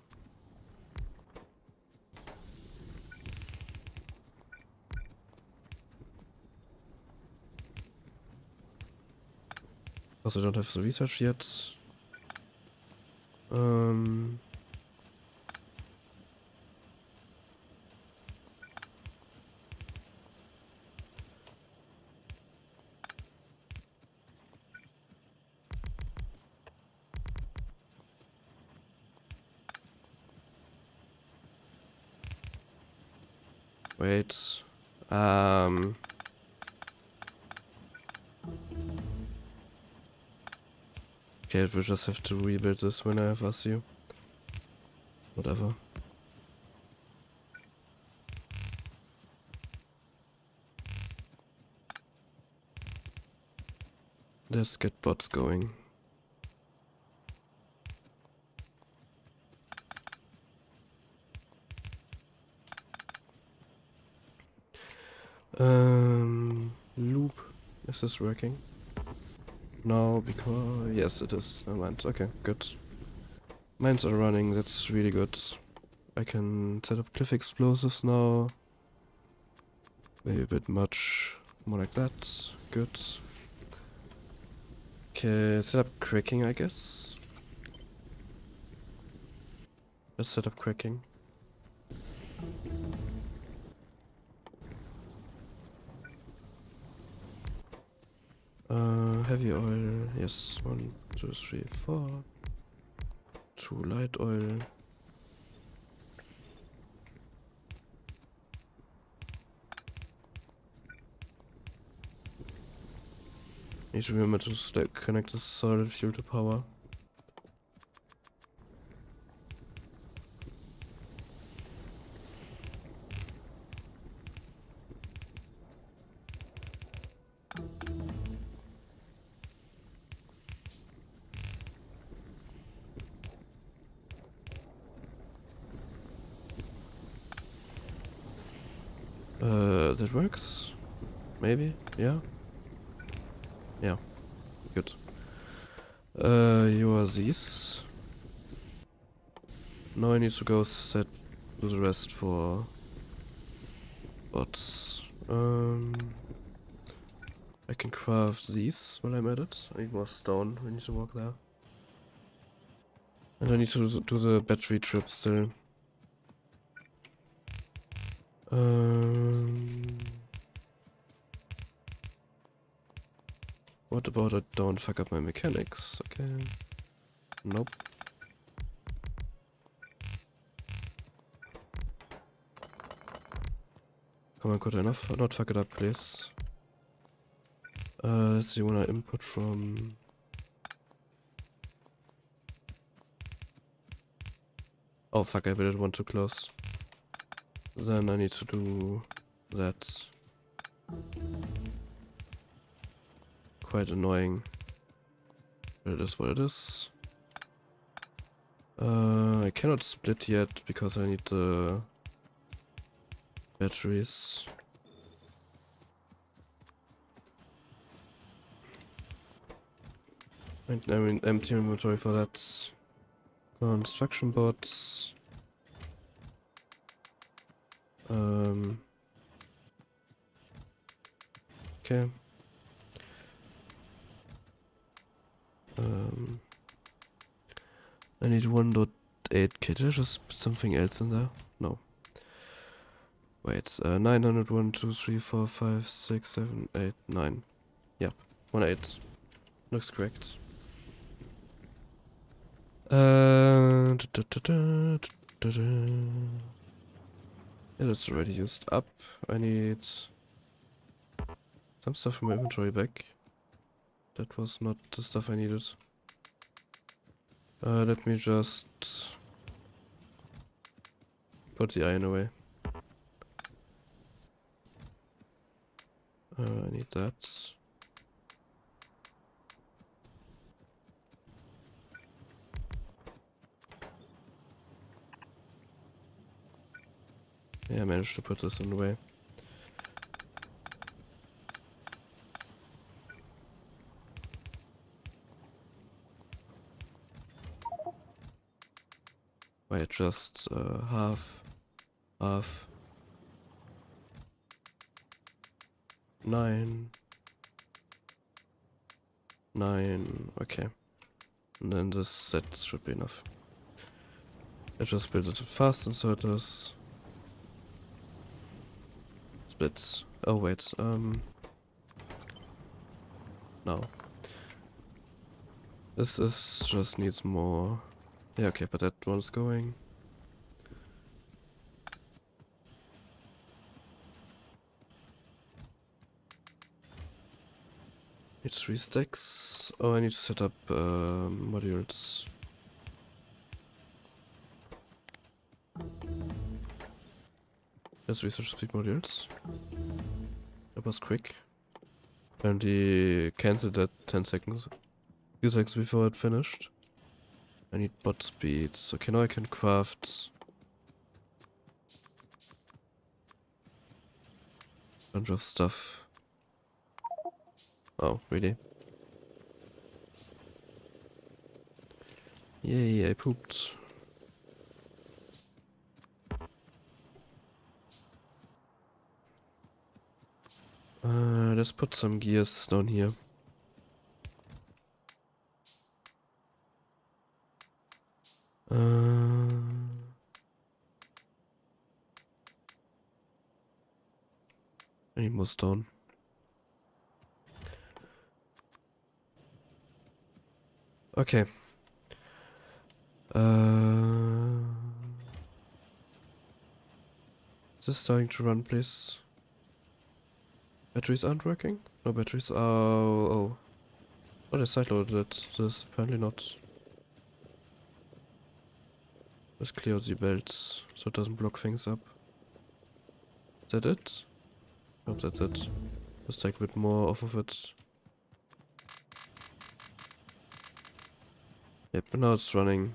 Speaker 1: Also, don't have the research yet. Um. Wait. Um. Okay, we'll just have to rebuild this when I have you. Whatever. Let's get bots going. Um, loop. Is this working? No, because yes, it is. I mind. Okay, good. Mines are running. That's really good. I can set up cliff explosives now. Maybe a bit much more like that. Good. Okay, set up cracking, I guess. Let's set up cracking. Uh, heavy oil, yes, one, two, three, four. Two light oil. Need to remember to connect the solid fuel to power. Maybe? Yeah? Yeah. Good. Uh, you are these. Now I need to go set the rest for bots. Um, I can craft these while I'm at it. I need more stone. We need to walk there. And I need to do the battery trip still. Um, what about I don't fuck up my mechanics? Okay. Nope. Come on, could I not, fuck it up, please? Uh, let's see when I input from... Oh fuck, I did one too close. Then I need to do that. Quite annoying. But it is what it is. Uh, I cannot split yet because I need the batteries. I mean, empty inventory for that. Construction bots. Um. Okay. Um, I need 1.8k. Did I just something else in there? No. Wait, uh, 901, 2, 3, 4, 5, 6, 7, 8, 9. Yep, 1, 8. Looks correct. Uh, da, da, da. Yeah, that's already used up. I need some stuff from my inventory back. That was not the stuff I needed. Uh, let me just put the iron away. Uh, I need that. Yeah, I managed to put this in the way. Wait, just uh, half, half, nine, nine, okay. And then this set should be enough. I just built it fast inserters. Splits. Oh wait, um... No. This is just needs more yeah, okay, but that one's going. Need three stacks. Oh, I need to set up uh, modules. Let's research speed modules. That was quick. And he cancelled that 10 seconds. Few seconds before it finished. I need bot speed. Okay, now I can craft bunch of stuff. Oh, really? Yay, I pooped. Uh, let's put some gears down here. More stone. Okay. Uh, is starting to run, please? Batteries aren't working? No batteries. Oh, oh. Oh, they sideloaded it. This apparently not. Let's clear the belts so it doesn't block things up. Is that it? Nope, that's it. Let's take a bit more off of it. Yep, but now it's running.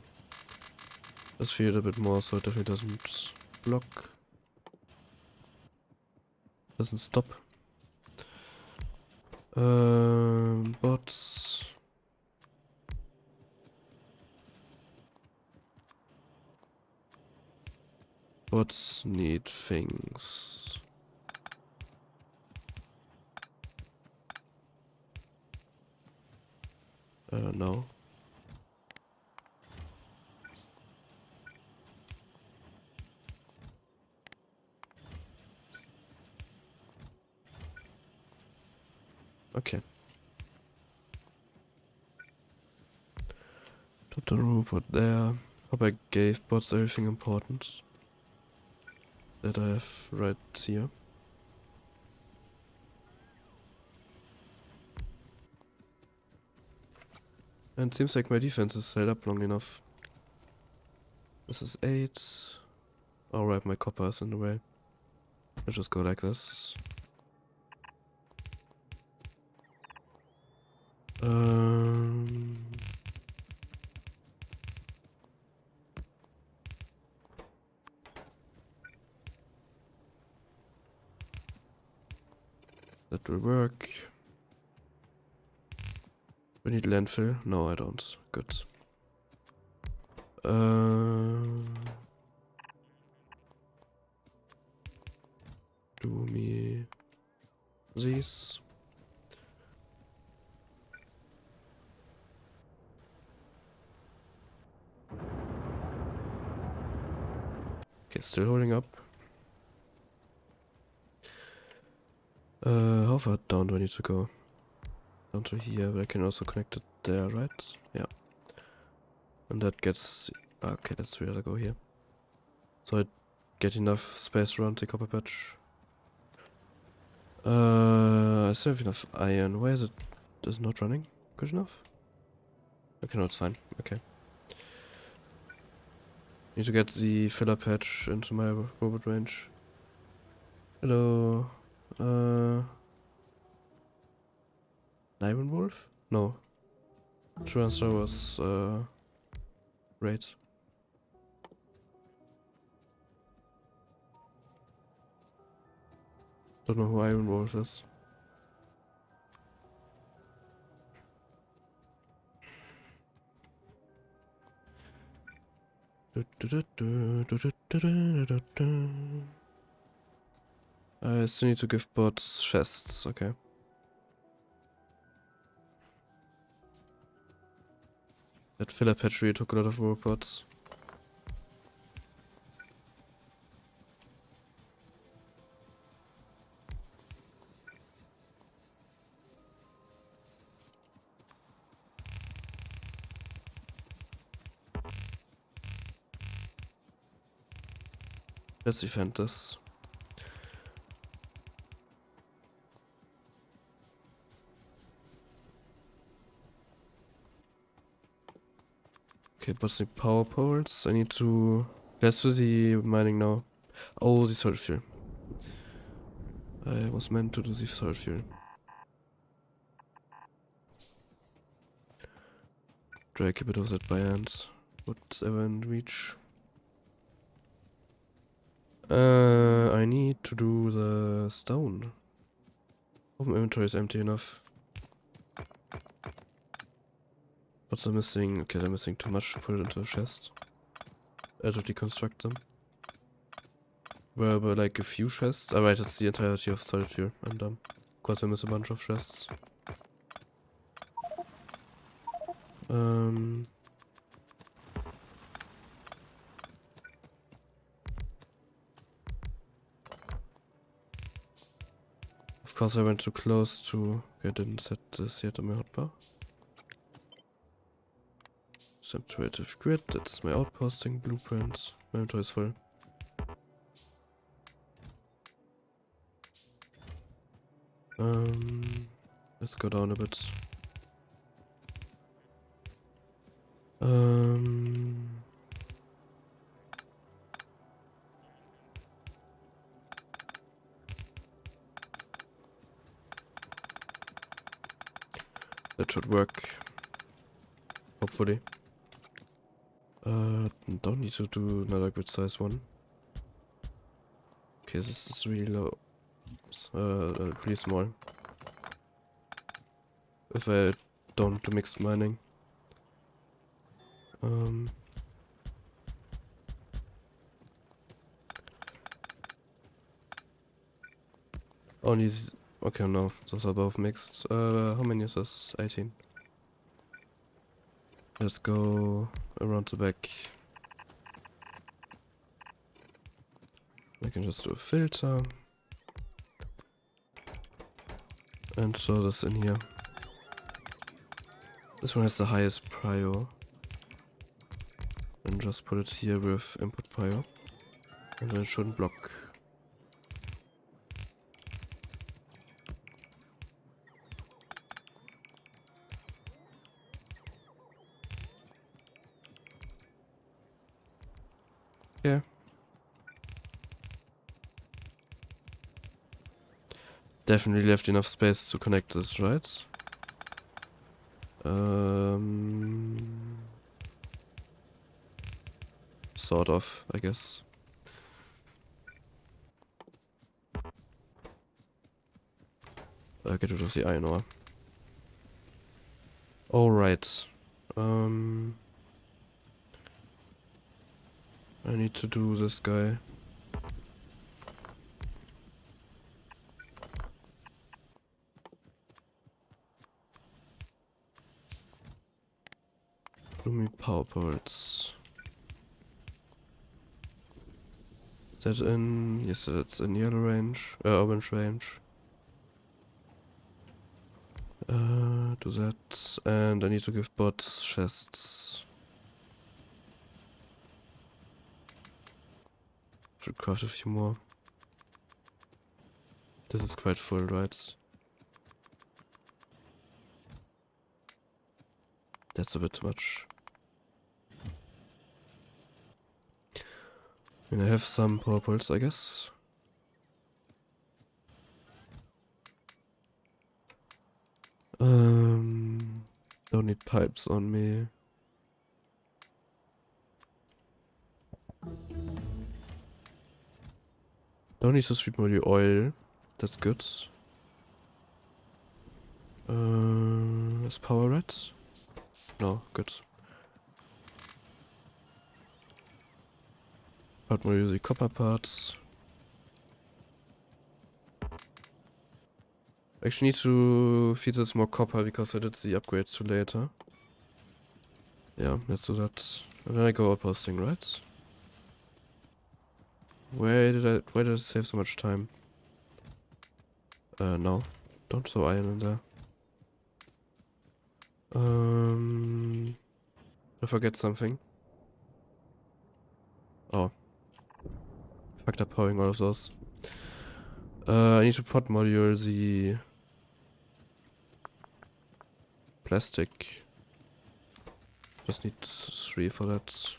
Speaker 1: Let's feed it a bit more so it definitely doesn't block. Doesn't stop. Um, bots. Bots need things. Uh, no. Okay. The robot there. Hope I gave bots everything important that I have right here. And seems like my defense is held up long enough. This is 8. Alright, my copper is in the way. Let's just go like this. Um... That will work. We need landfill? No, I don't. Good. Uh, do me these. Okay, still holding up. Uh, how far down do I need to go? Down to here, but I can also connect it there, right? Yeah. And that gets... Okay, let's rather go here. So I get enough space around the copper patch. Uh, I still have enough iron. Why is it... Is it not running? Good enough? Okay, no, it's fine. Okay. Need to get the filler patch into my robot range. Hello. Uh. Iron Wolf? No. True answer was uh. Raid. Don't know who Iron Wolf is. I still need to give bots chests, okay. That filler patch took a lot of robots. Let's defend this. Okay, but the power poles. I need to. Let's do the mining now. Oh, the fuel. I was meant to do the solid fuel. Try to keep it off that by hand. Whatever in reach. Uh, I need to do the stone. Hope my inventory is empty enough. What's I'm missing? Okay, they're missing too much to put it into a chest. Have to deconstruct them. Where were like a few chests? Alright, it's the entirety of solid. I'm done. Of course I miss a bunch of chests. Um... Of course I went too close to... Okay, I didn't set this yet on my hotbar. Subtrative grid, that's my outposting blueprint. My inventory is full. Um, let's go down a bit. Um, that should work. Hopefully. Uh, don't need to do another good size one. Okay, this is really low. Uh, uh, really small. If I don't do mixed mining. Um. Only. s- Okay, no, those are both mixed. Uh, how many is this? 18. Let's go around the back. We can just do a filter. And throw this in here. This one has the highest prio. And just put it here with input prio. And then it shouldn't block. Definitely left enough space to connect this, right? Um, sort of, I guess. Uh, get rid of the iron ore. Alright. Um, I need to do this guy. Do me power that in? Yes, that's in yellow range, uh, orange range. Uh, do that, and I need to give bots chests. Should craft a few more. This is quite full, right? That's a bit too much. And I have some purples, I guess. Um, don't need pipes on me. Don't need to sweep more the oil. That's good. Uh, is power red? No, good. But more the copper parts. Actually need to feed this more copper because I did the upgrades too later. Yeah, let's do that. And then I go outposting, right? Where did I why did I save so much time? Uh no. Don't throw iron in there. Um I forget something. Oh. Powering all of those. Uh I need to prod module the plastic. Just need three for that.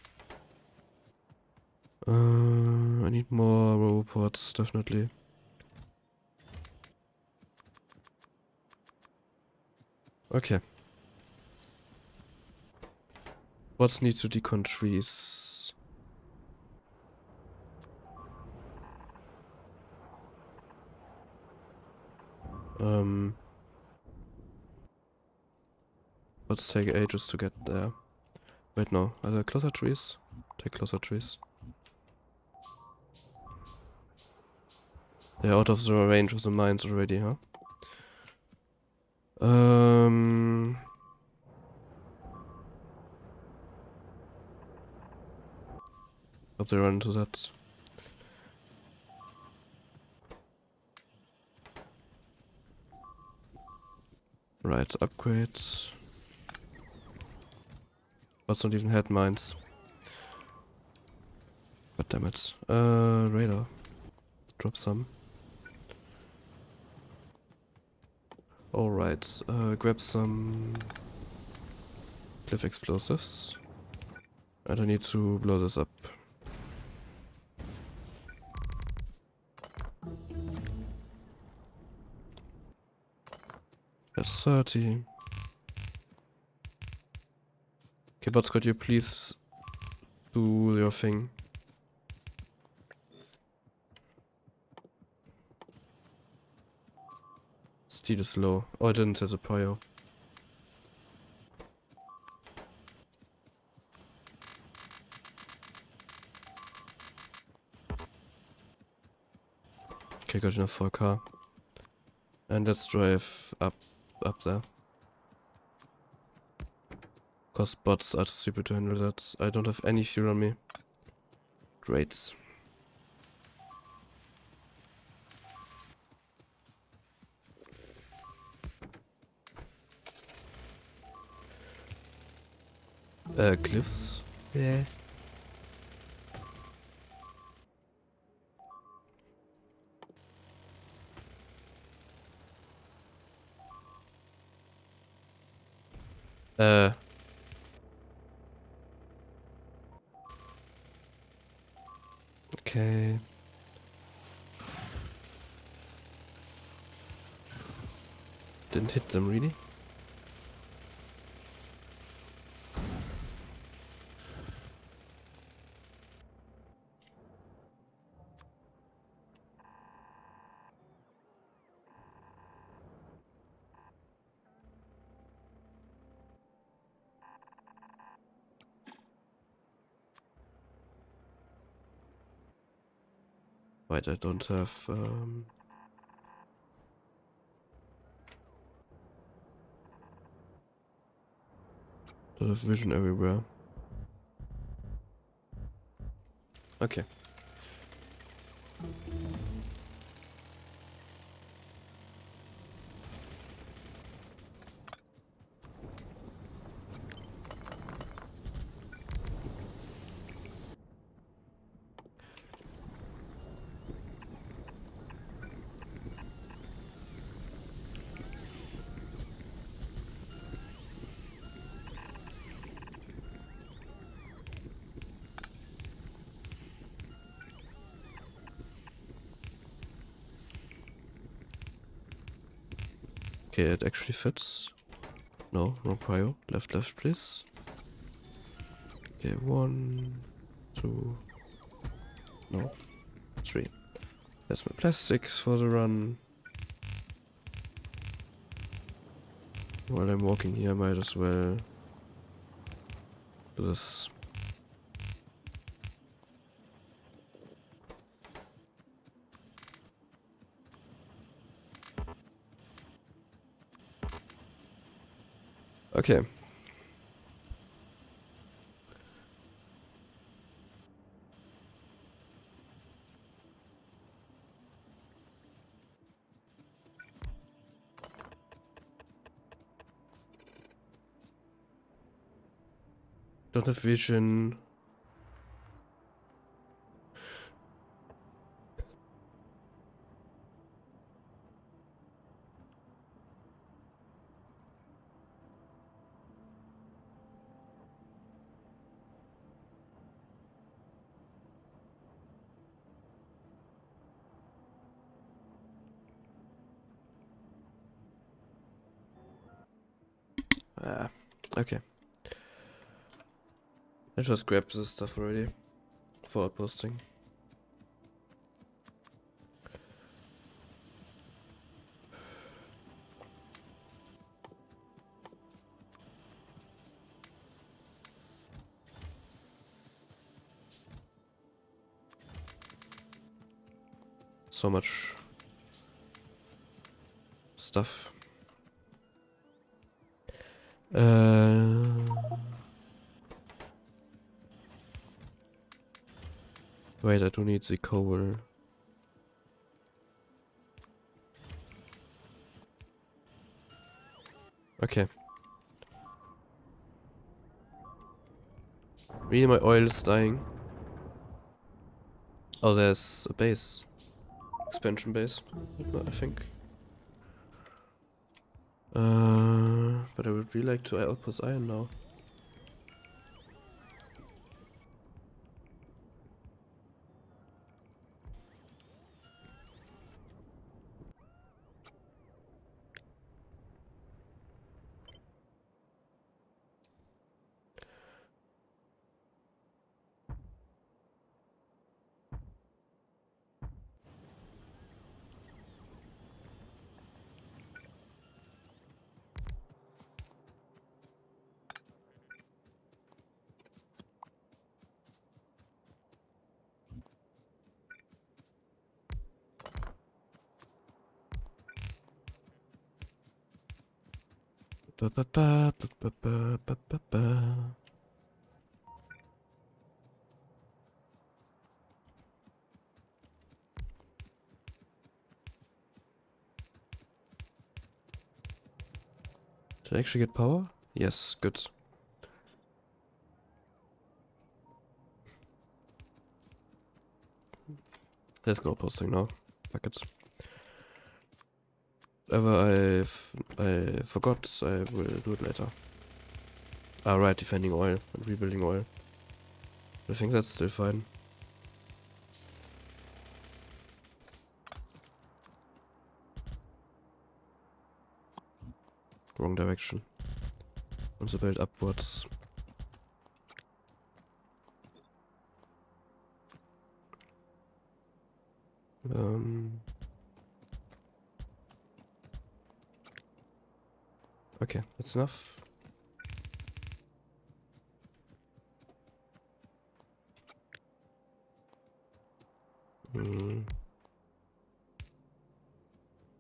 Speaker 1: Uh, I need more robots, definitely. Okay. What's need to decon trees? Um. Let's take ages to get there. Wait, no. Are there closer trees? Take closer trees. They're out of the range of the mines already, huh? Um... Hope they run into that. Right, upgrades. What's not even head mines? God damn it. Uh, radar. Drop some. Alright, uh, grab some cliff explosives. I need to blow this up. That's 30. Okay, but could you please do your thing? Steel is low. Oh, I didn't have a prior. Okay, got enough for a car. And let's drive up up there. Cause bots are too stupid to handle that. I don't have any fuel on me. Great. Uh, cliffs. Yeah. Uh. Okay. Didn't hit them really. Wait, I don't have um don't have vision everywhere. Okay. It actually fits. No, wrong prio. Left, left, please. Okay, one, two, no, three. That's my plastics for the run. While I'm walking here, I might as well do this. okay. Not a vision. I just grabbed this stuff already for posting. So much stuff. Uh, wait, I do need the coal. Okay. Really, my oil is dying. Oh, there's a base. Expansion base, I think. Uh, but I would really like to outpost iron now. Ba ba ba. Did I actually get power? Yes, good. Let's go posting now. Fuck it. Whatever I forgot, I will do it later. Ah, right, defending oil and rebuilding oil. I think that's still fine. Wrong direction. Want to build upwards. Um. Okay, that's enough. Mm.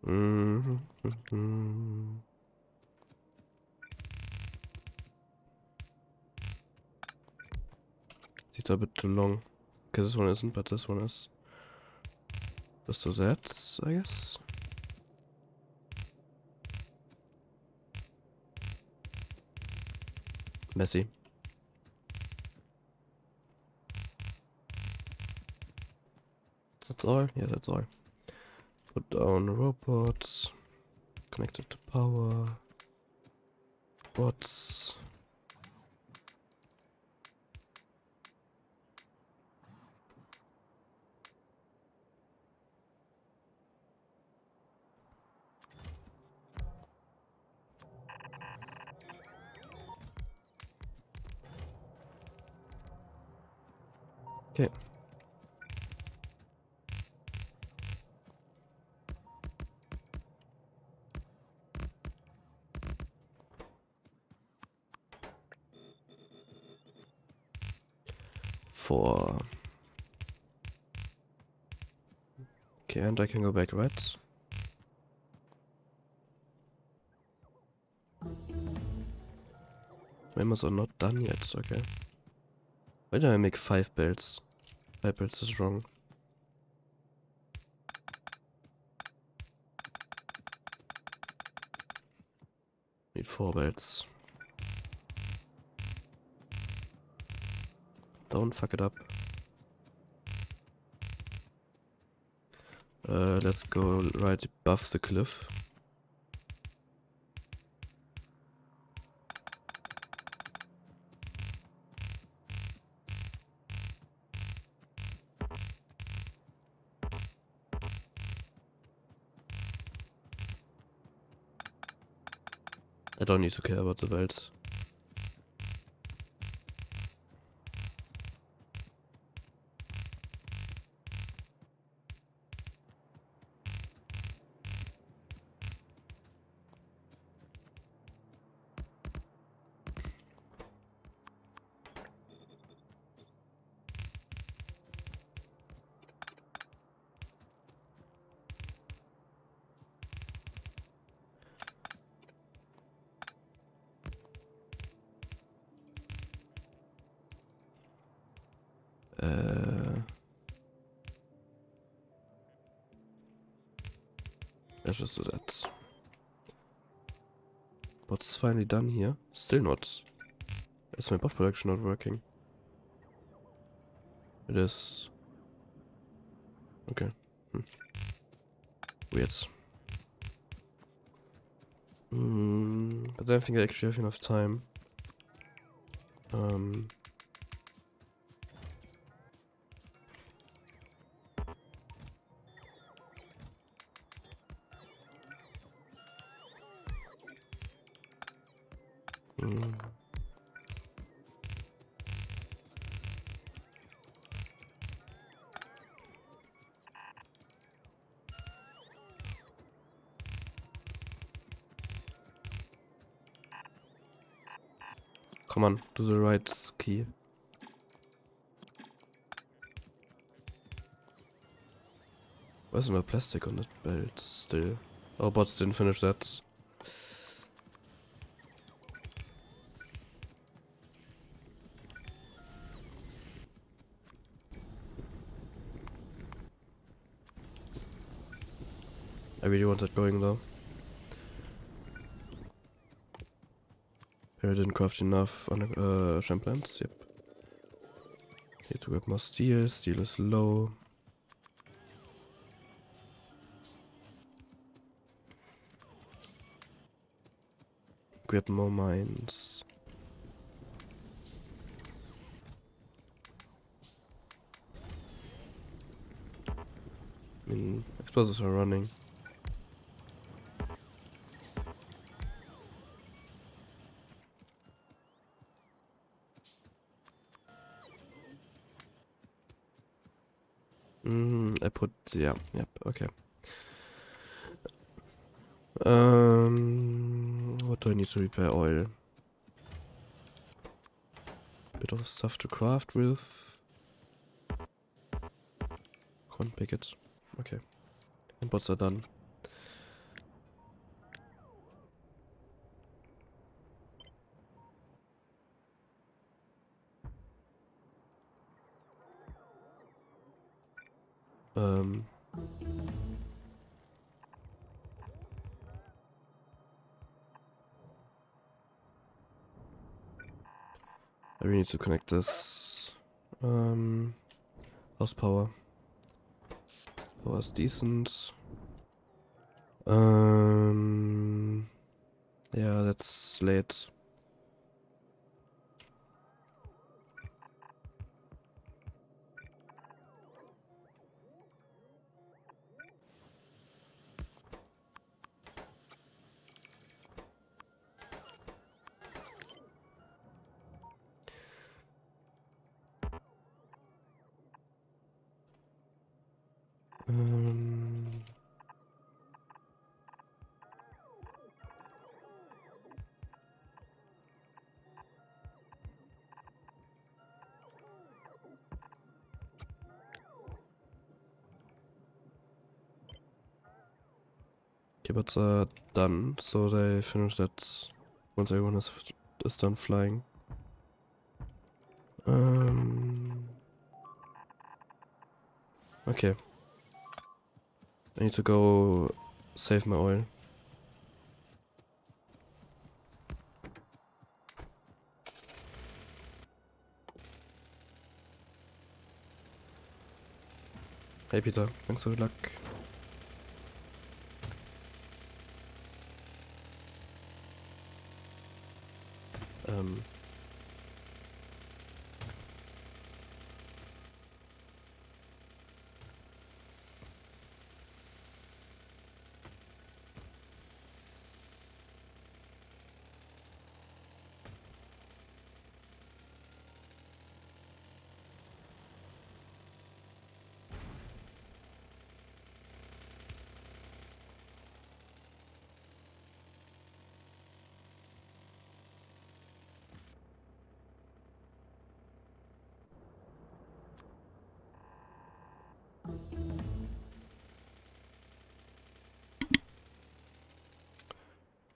Speaker 1: Mm -hmm. These are a bit too long. Okay, this one isn't, but this one is. Just do that, I guess. Messy. that's all. Yeah, that's all. Put down robots. Connected to power. Bots. Okay. Four. Okay, and I can go back right. Memos are not done yet, okay. Why did I make five belts? Five belts is wrong. Need four belts. Don't fuck it up. Uh, let's go right above the cliff. I don't need to care about the belts. Done here? Still not. Is my bot production not working? It is. Okay. Hmm. Weird. Mm, but I don't think I actually have enough time. Um, Come on, do the right key. Where's no plastic on that belt still? Oh, bots didn't finish that. I really want that going though. I didn't craft enough on uh, chem plants, yep. Need to grab more steel, steel is low. Grab more mines. I mean, explosives are running. Yeah, yep, okay. Um, what do I need to repair? Oil. Bit of stuff to craft with. Can't pick it. Okay. And bots are done. Um. I really need to connect this. Um. House power. Power's decent. Um. Yeah, that's late. Um, okay, but uh, done. So they finish that once everyone is is done flying. Um. Okay. I need to go save my oil. Hey Peter, thanks for the luck. Um.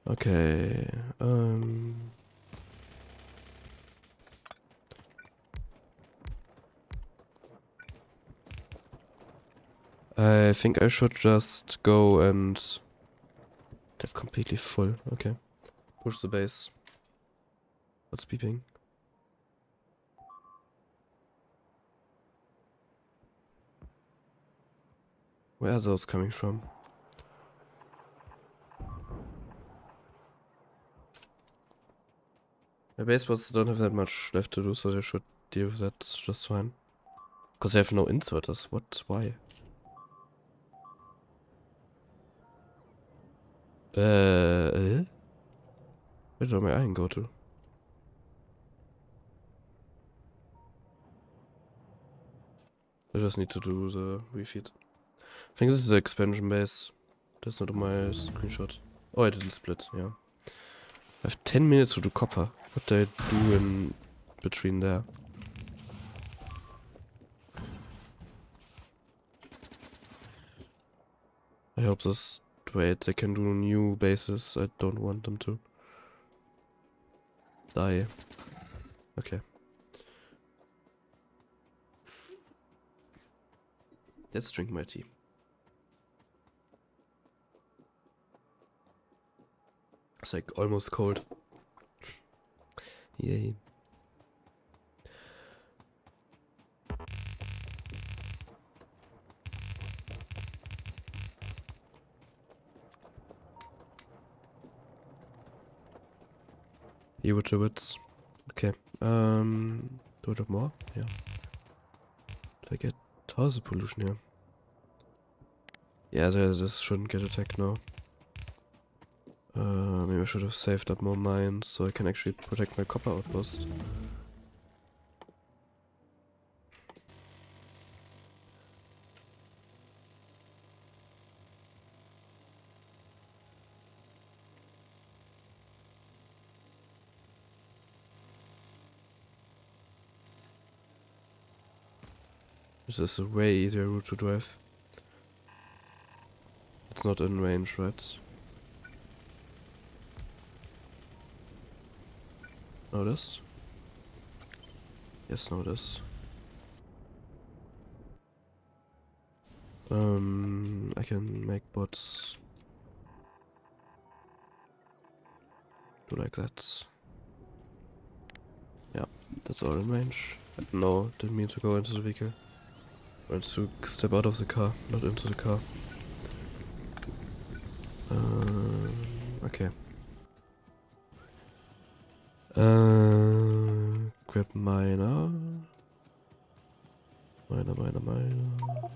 Speaker 1: Okay. Um. I think I should just go and. That's completely full. Okay. Push the base. What's beeping? Where are those coming from? My base bots don't have that much left to do, so they should deal with that just fine. Because they have no inserters. What? Why? Uh? Where did my iron go to? I just need to do the refit. I think this is the expansion base. That's not my screenshot. Oh, I didn't split, yeah. I have 10 minutes to do copper. What do I do in between there? I hope this... Wait, they can do new bases. I don't want them to. Die. Okay. Let's drink my tea. It's like almost cold. Yay. You would do it. Okay. Um do it more? Yeah. Did I get tons of pollution here? Yeah, this shouldn't get attacked now. Uh, maybe I should have saved up more mines so I can actually protect my copper outpost. This is a way easier route to drive. It's not in range, right? Notice? Yes, notice. Um, I can make bots do like that. Yeah, that's all in range. No, didn't mean to go into the vehicle. Or to step out of the car, not into the car. Um, okay. Uh, grab miner. Miner, miner, miner.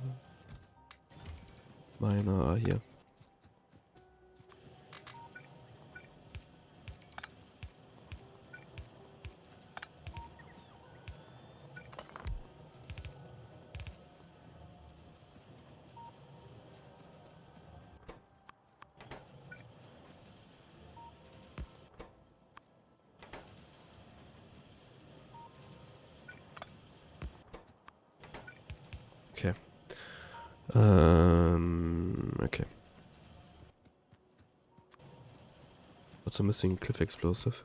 Speaker 1: Miner are Um, okay. What's a missing cliff explosive?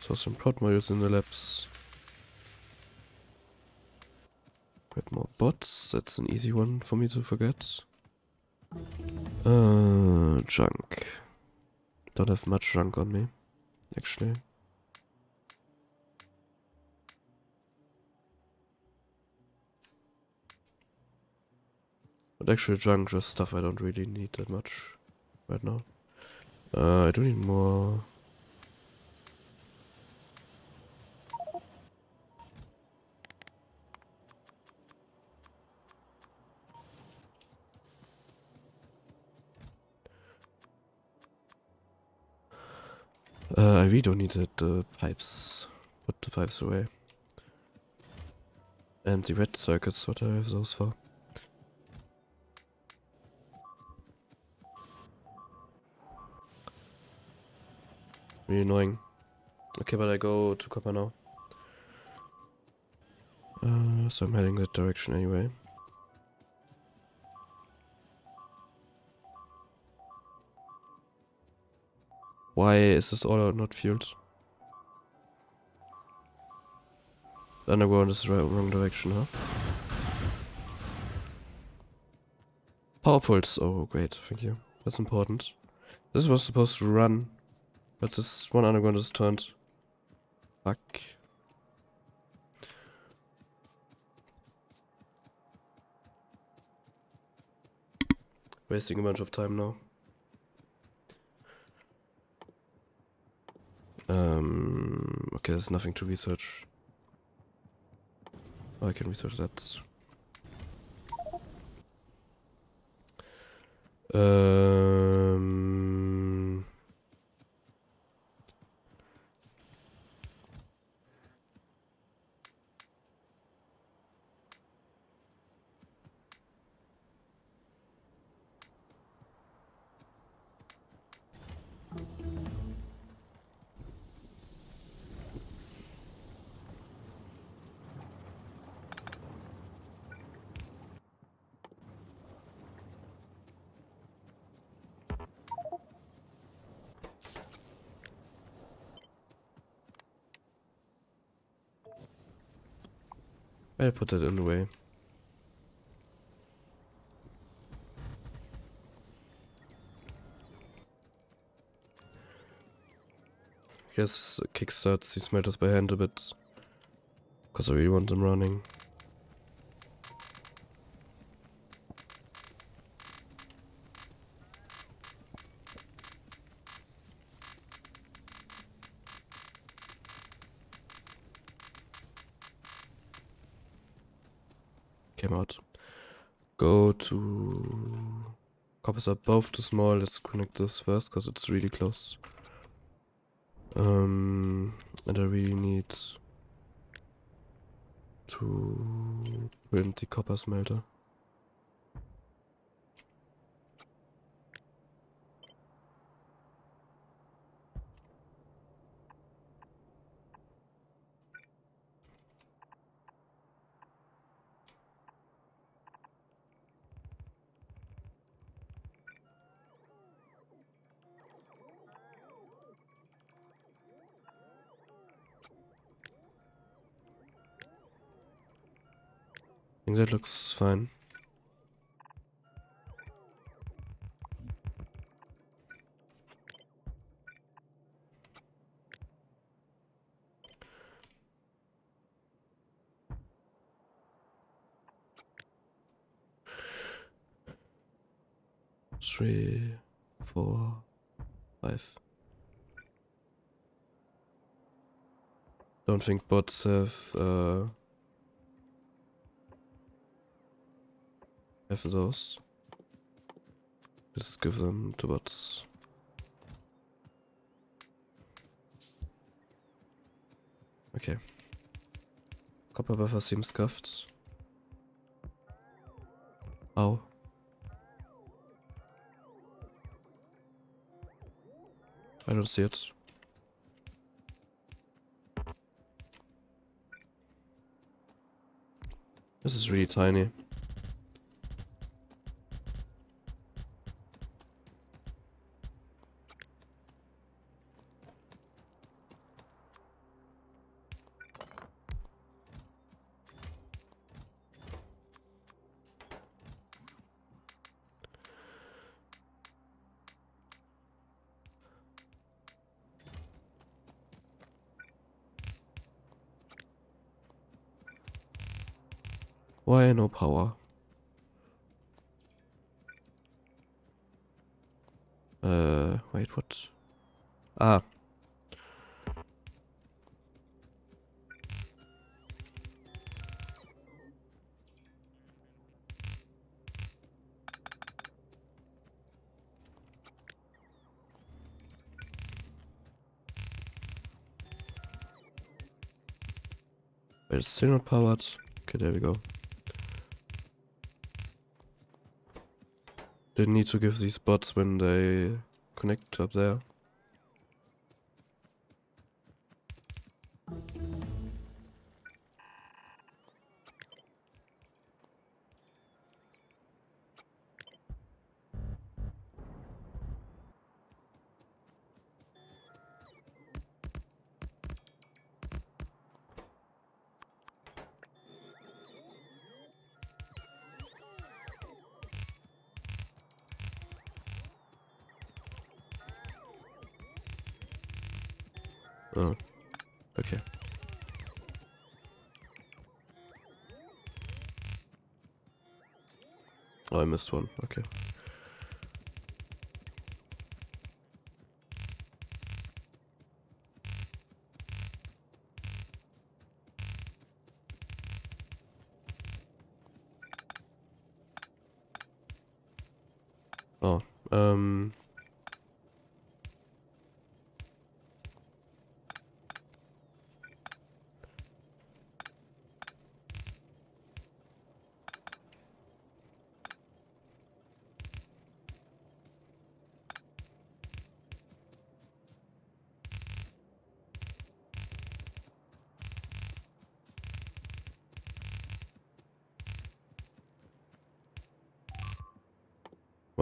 Speaker 1: So some prod modules in the labs. Grab more bots. That's an easy one for me to forget. Uh, junk. Don't have much junk on me, actually. But actually junk, just stuff I don't really need that much right now. Uh, I do need more Uh, I really don't need the, pipes. Put the pipes away. And the red circuits, what I have those for. Really annoying. Okay, but I go to copper now. Uh, so I'm heading that direction anyway. Why is this all not fueled? The underground is the right, wrong direction, huh? Power poles. Oh, great. Thank you. That's important. This was supposed to run, but this one underground is turned. Fuck. Wasting a bunch of time now. Um, okay, there's nothing to research. Oh, I can research that. Um, I'll put that in the way. Yes, kickstarts these smelters by hand a bit. Because I really want them running. Both too small. Let's connect this first because it's really close. Um, and I really need to print the copper smelter. That looks fine. Three, four, five. Don't think bots have uh, have those. Just give them to bots. Okay. Copper buffer seems scuffed. Ow. I don't see it. This is really tiny. No power? Uh, wait, what? Ah. It's still not powered. Okay, there we go. Didn't need to give these bots when they connect up there. Oh, okay. Oh, I missed one. Okay. Oh, um...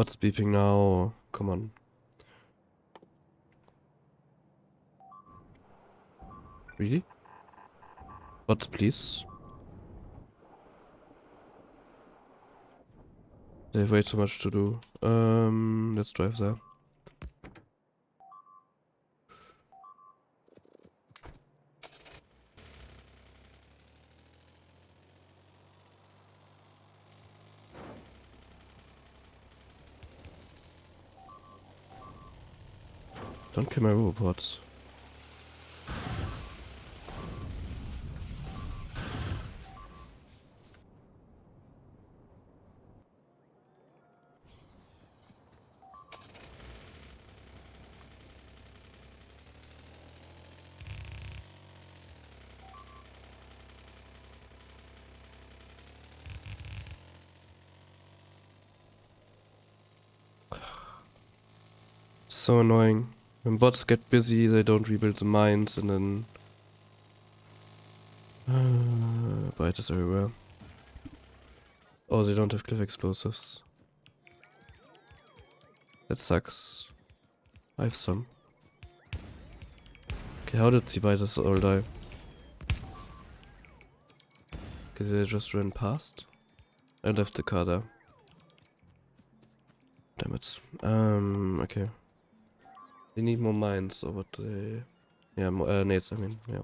Speaker 1: What's beeping now? Come on. Really? What, please? They have way too much to do. Um, let's drive there. Don't kill my robots. So annoying. When bots get busy, they don't rebuild the mines and then... Uh, biters everywhere. Oh, they don't have cliff explosives. That sucks. I have some. Okay, how did the biters all die? Okay, they just ran past? I left the car there. Damn it. Um, okay. They need more mines, or what they... Yeah, more, uh, nades, I mean, yeah.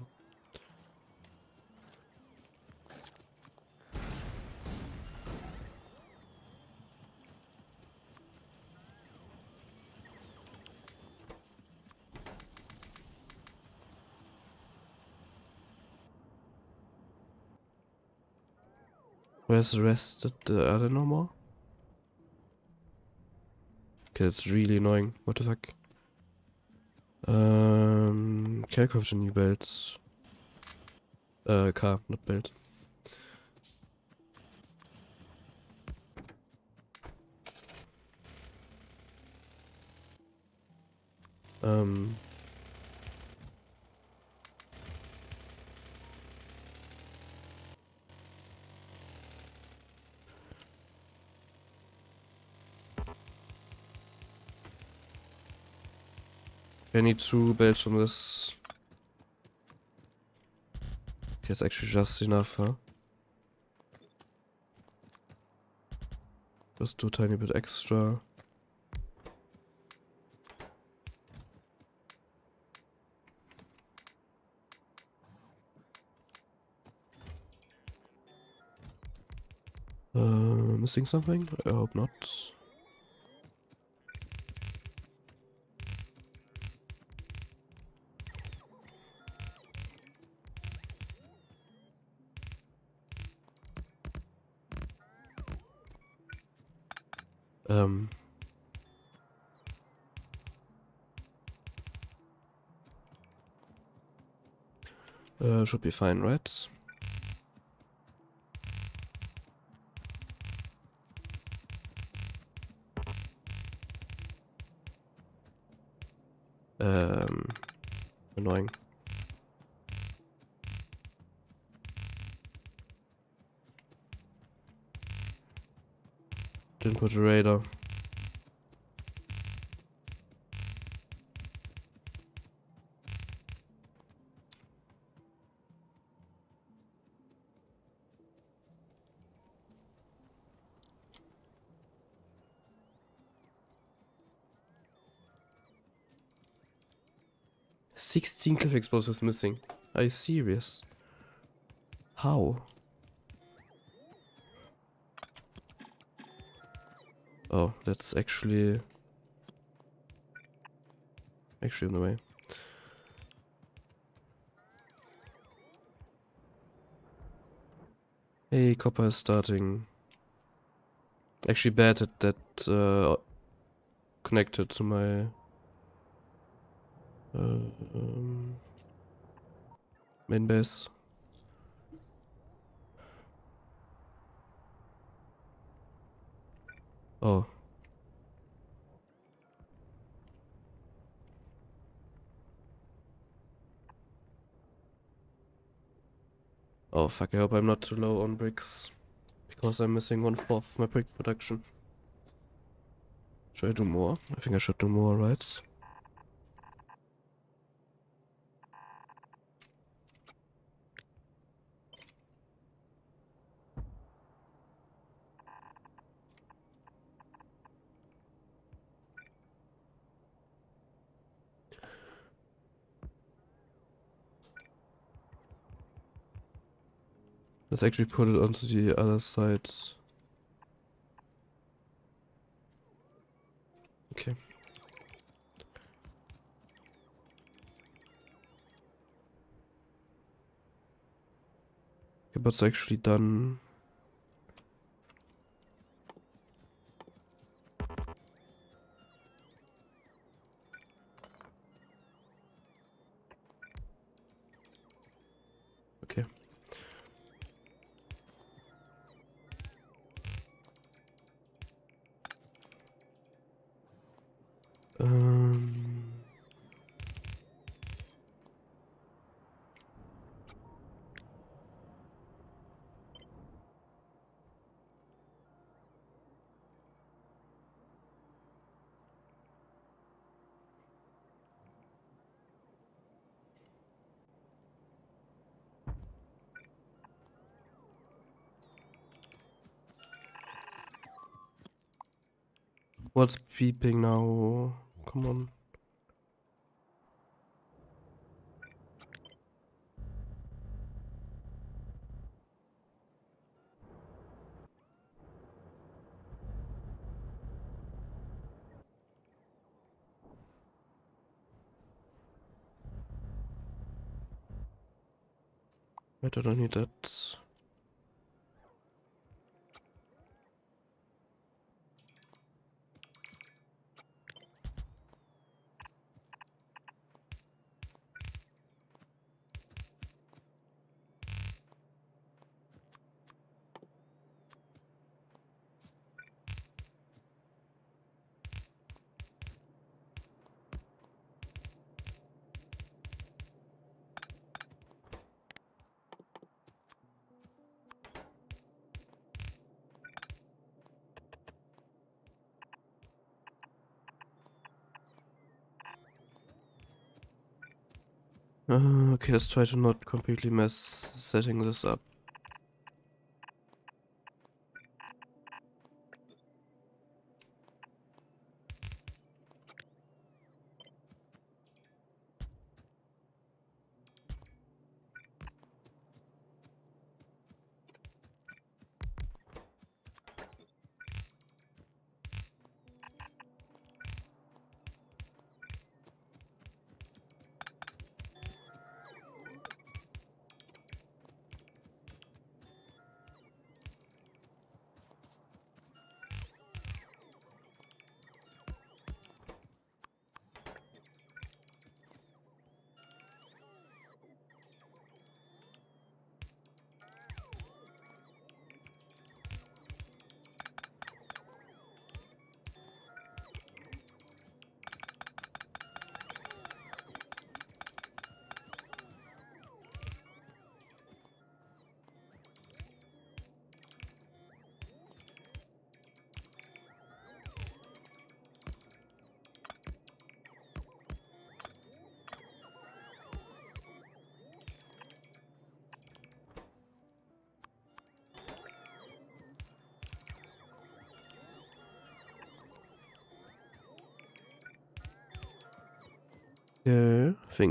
Speaker 1: Where's the rest? of The, are there no more? Okay, it's really annoying. What the fuck? Um, can I kauft new belts? Uh, car, not belt. Um, I need two belts from this. Okay, it's actually just enough, huh? Just do a tiny bit extra. Uh, missing something? I hope not. Uh, should be fine, right? Um, annoying. Didn't put a radar. Explosives missing. Are you serious? How? Oh, that's actually actually in the way. Hey, copper is starting. Actually bad at that uh, connected to my uh, um, main base. Oh. Oh fuck, I hope I'm not too low on bricks. Because I'm missing one fourth of my brick production. Should I do more? I think I should do more, right? Let's actually put it onto the other side. Okay. Okay, but it's actually done. Um, what's beeping now? Come on. I don't need that. Uh, okay, let's try to not completely mess setting this up.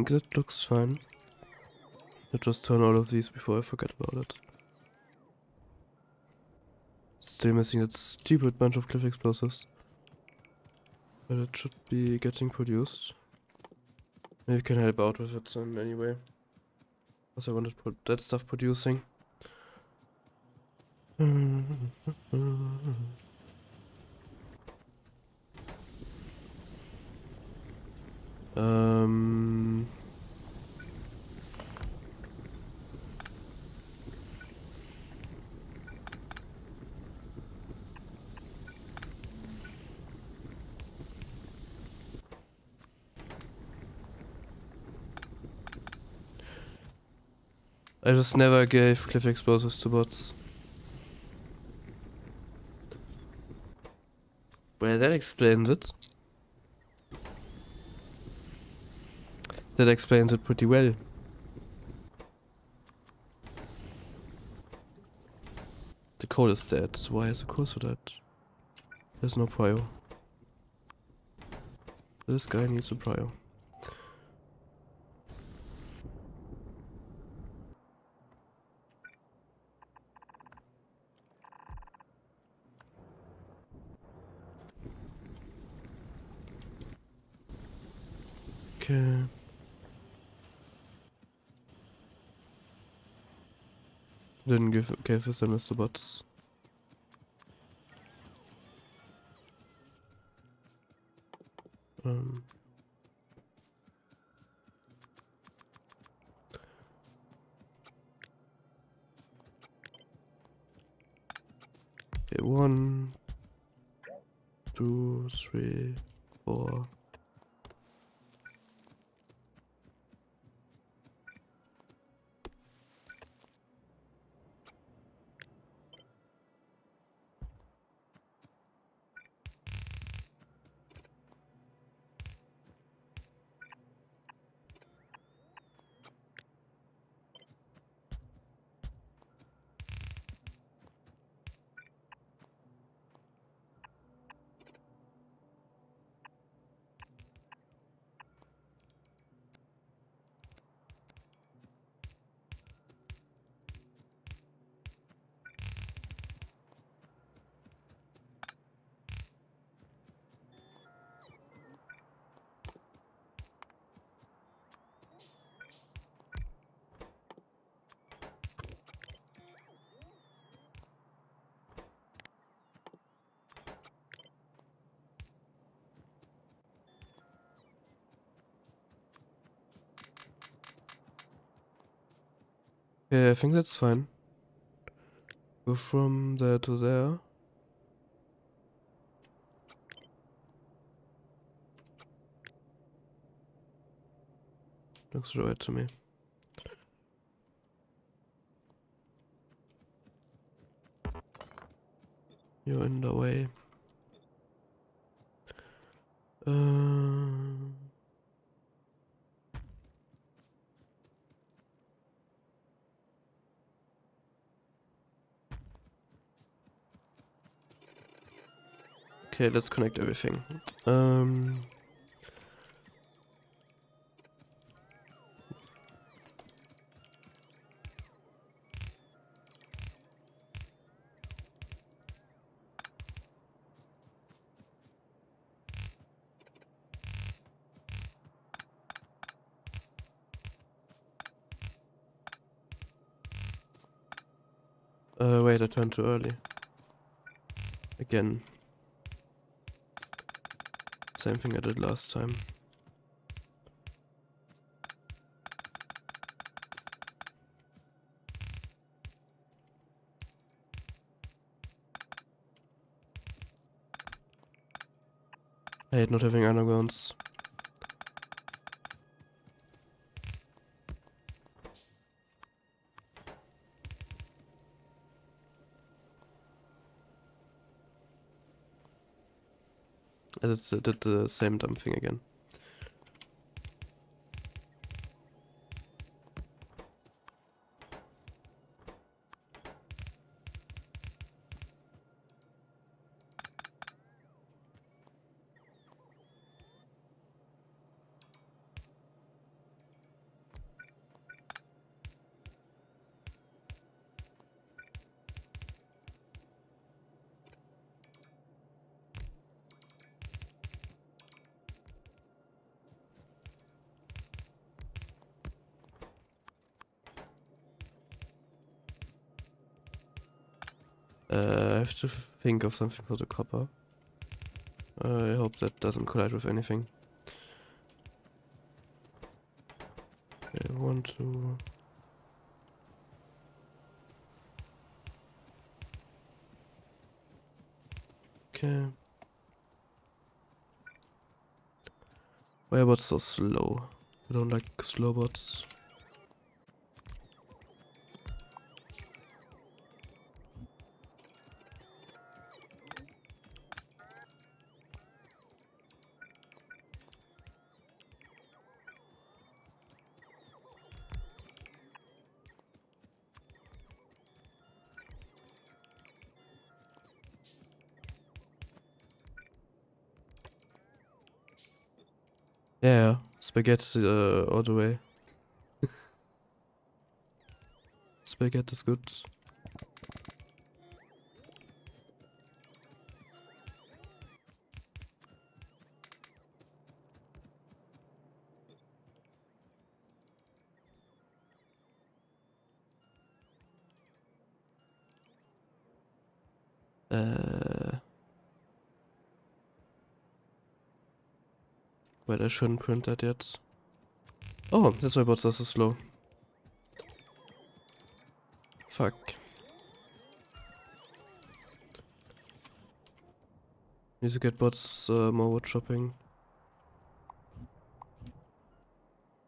Speaker 1: Think that looks fine. I'll just turn all of these before I forget about it. Still missing that stupid bunch of cliff explosives. But it should be getting produced. Maybe can help out with it in any way. Because I wanted to put that stuff producing. Um. I just never gave cliff explosives to bots. Well, that explains it. That explains it pretty well. The coal is dead. So why is the coal so dead? There's no prio. This guy needs a prio. Okay. Didn't give gave us Mr. Bots. Um. Okay, one, two, three, four. Yeah, I think that's fine. Go from there to there. Looks right to me. You're in the way. Okay, let's connect everything. Um, Uh, wait, I turned too early. Again. Same thing I did last time. I hate not having undergrounds. Did, the- same dumb thing again. Think of something for the copper. Uh, I hope that doesn't collide with anything. Okay, one, two. Okay. Why are bots so slow? I don't like slow bots. Yeah, yeah. spaghetti uh, all the way. spaghetti is good. Uh, wait, I shouldn't print that yet. Oh, that's why bots are so slow. Fuck. Need to get bots uh, more wood chopping.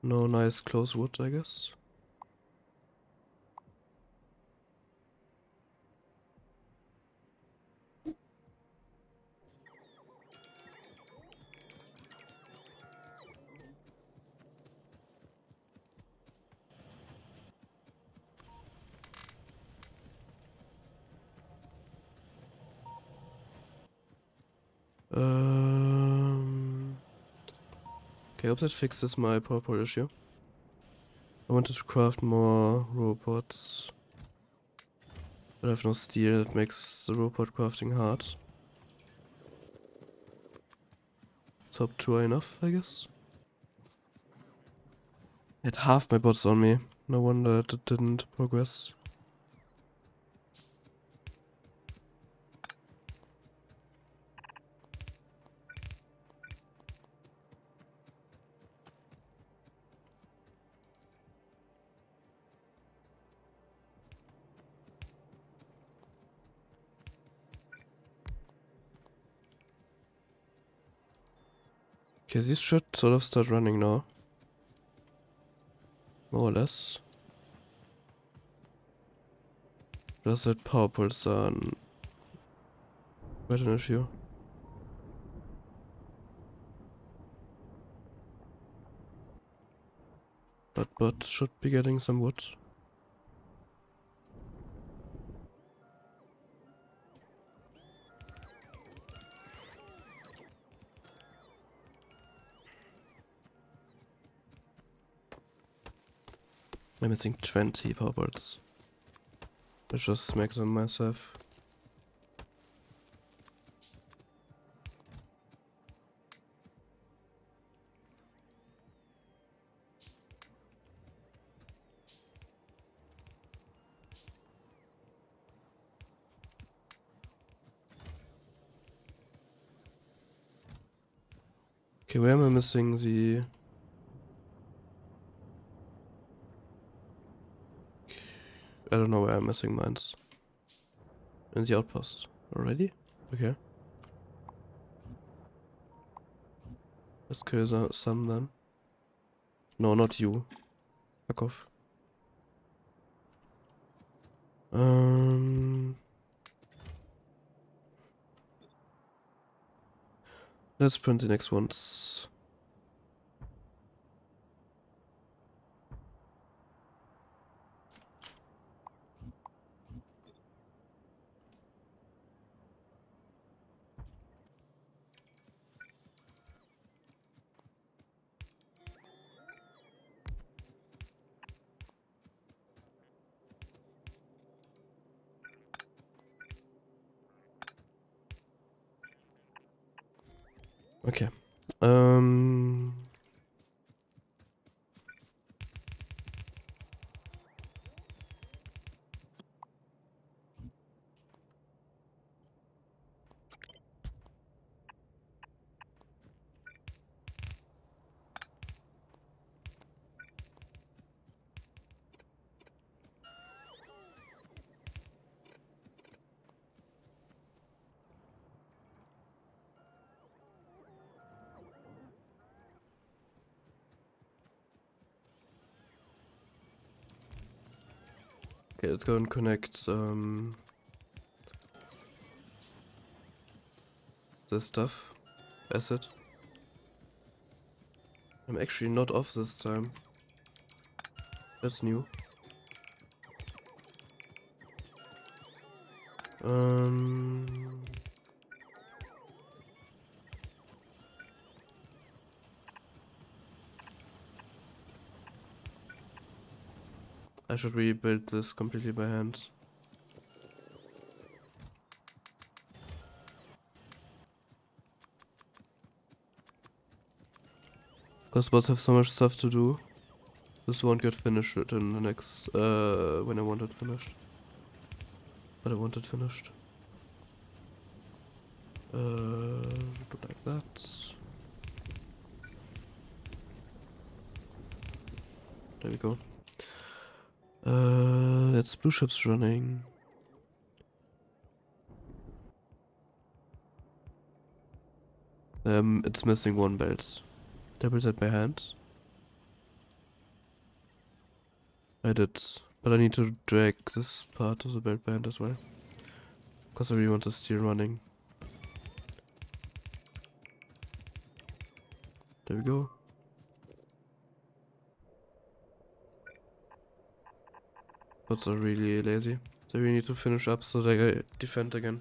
Speaker 1: No nice close wood, I guess. Hope that fixes my purple issue. I wanted to craft more robots. But I have no steel, that makes the robot crafting hard. Top 2 are enough, I guess. I had half my bots on me. No wonder it didn't progress. Okay, these should sort of start running now. More or less. Does that power poles on quite an issue? But but should be getting some wood. I'm missing 20 power poles. I just make them myself. Okay, where am I missing the... I don't know where I'm missing mines. In the outpost. Already? Okay. Let's kill some then. No, not you. Fuck off. Um... Let's print the next ones. Um. Let's go and connect um this stuff. Acid. I'm actually not off this time. That's new. Um I should rebuild this completely by hand. Because bots have so much stuff to do. This won't get finished in the next, uh, when I want it finished. But I want it finished. Uh, like that. There we go. Uh, that's blue chips running. Um, it's missing one belt. Double that by hand. I did, but I need to drag this part of the belt by hand as well. Because I really want the steel running. There we go. Bots are really lazy. So we need to finish up so they defend again.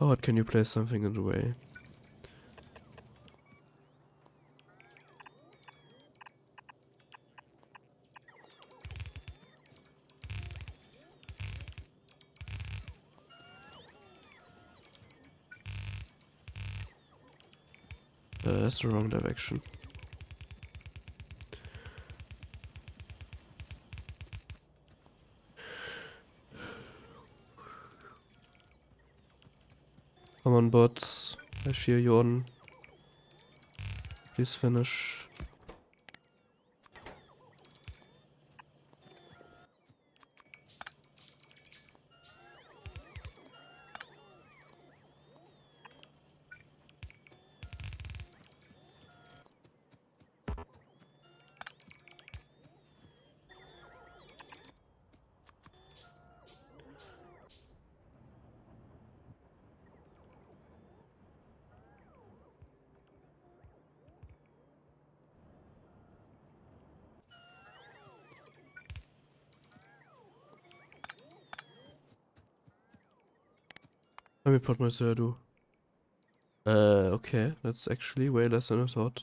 Speaker 1: Oh, can you place something in the way? That's the wrong direction. Come on, bots. I cheer you on. Please finish. How many plot points do do? Uh, okay, that's actually way less than I thought.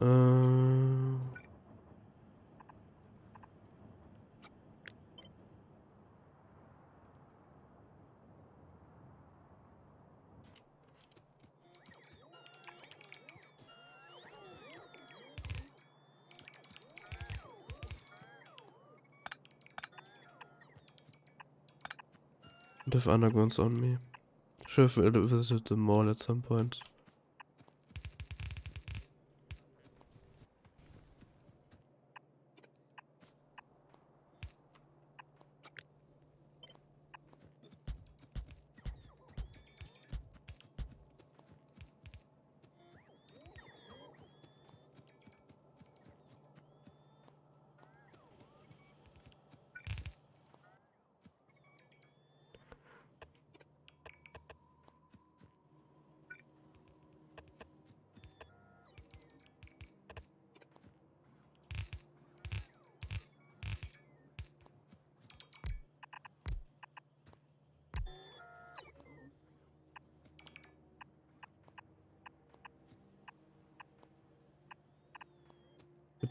Speaker 1: Uh, don't have on me. Should have visited the mall at some point.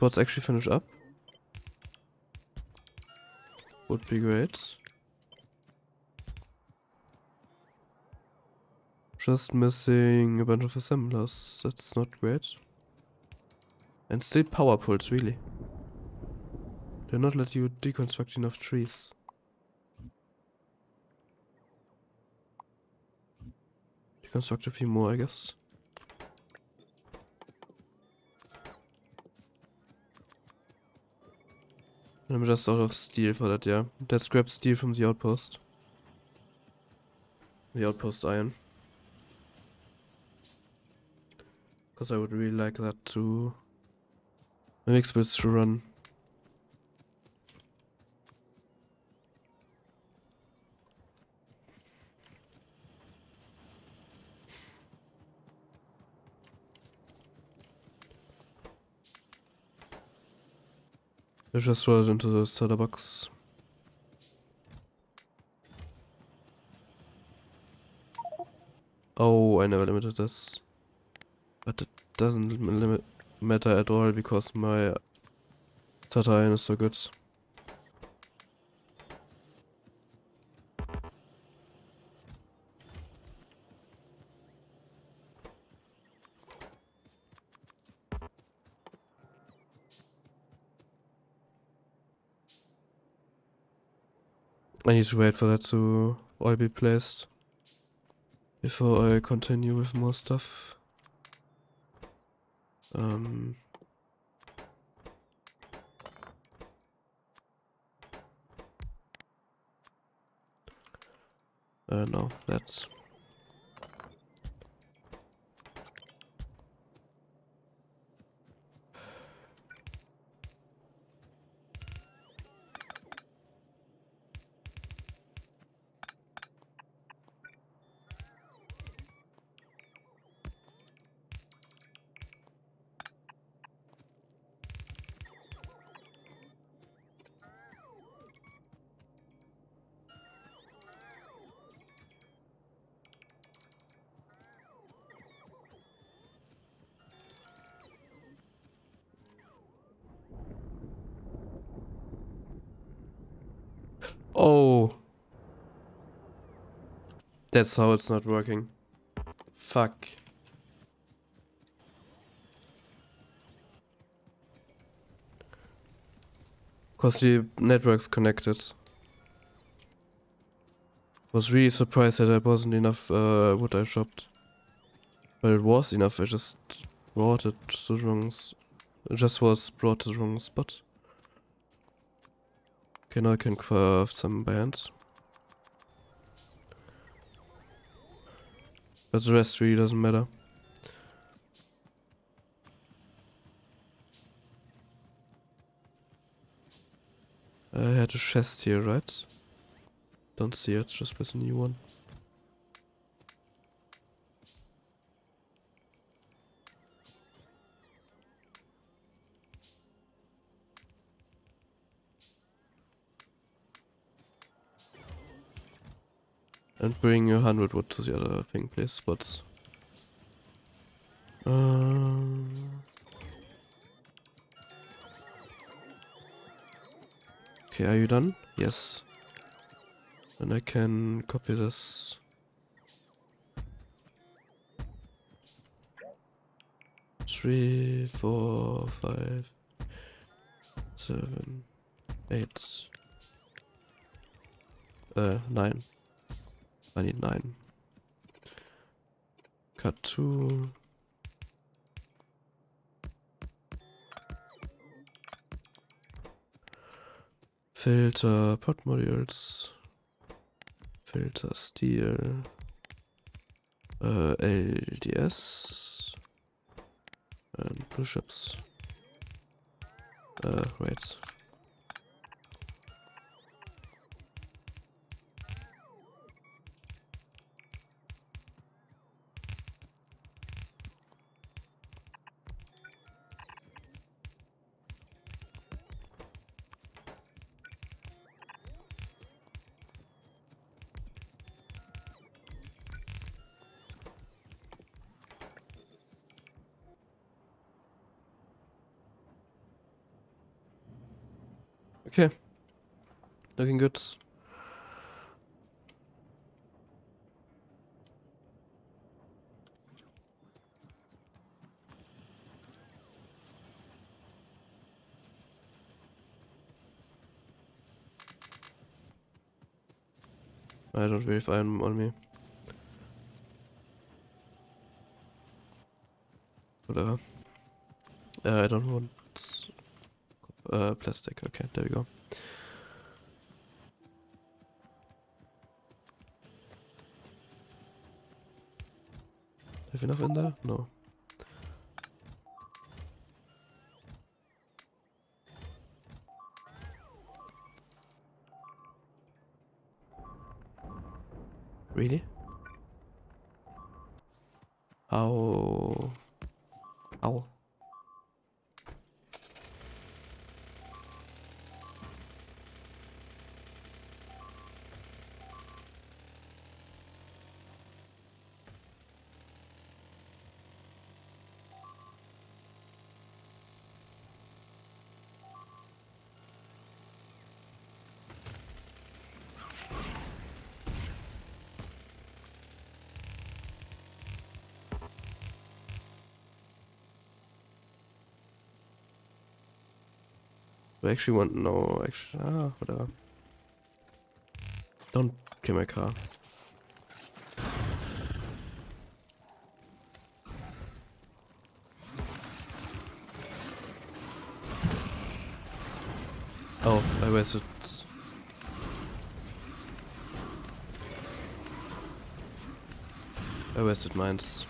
Speaker 1: Bots actually finish up. Would be great. Just missing a bunch of assemblers. That's not great. And still power poles, really. They're not let you deconstruct enough trees. Deconstruct a few more, I guess. I'm just out of steel for that, yeah. Let's grab steel from the outpost. The outpost iron. Because I would really like that to... Mix builds to run. I just it into the starter box. Oh, I never limited this. But it doesn't limit matter at all because my Tata iron is so good. I need to wait for that to all be placed before I continue with more stuff. Um, uh, no, that's That's how it's not working. Fuck. Cause the network's connected. Was really surprised that there wasn't enough uh, wood I shopped. But it was enough, I just brought it to the wrong... It just was brought to the wrong spot. Okay, now I can craft some bands. But the rest really doesn't matter. I had a chest here, right? Don't see it, just press a new one. And bring a hundred wood to the other thing, please, but... Um... Okay, are you done? Yes. And I can copy this. Three, four, five, seven, eight, uh, nine. I need nine. Cut two. Filter prod modules. Filter steel. Uh, LDS. And blue chips. Uh, wait. Okay. Looking good. I don't really find on me. Whatever. Uh, I don't want uh, plastic. Okay, there we go. Have enough in there? No. Really? How? I actually want no actually ah whatever. Don't kill my car. Oh, I wasted I wasted mines.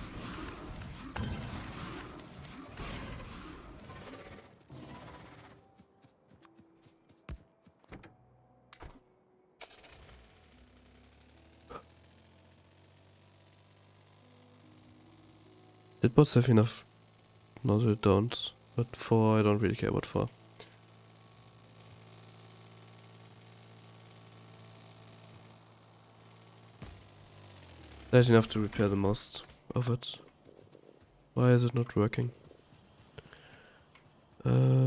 Speaker 1: Bots have enough? No, they don't. But four, I don't really care about four. There's enough to repair the most of it. Why is it not working? Uh...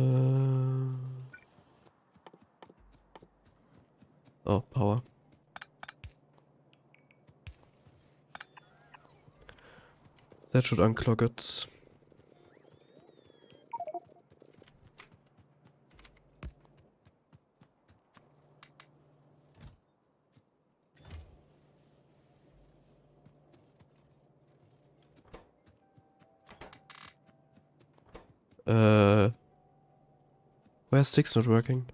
Speaker 1: That should unclog it. Uh, where's six not working?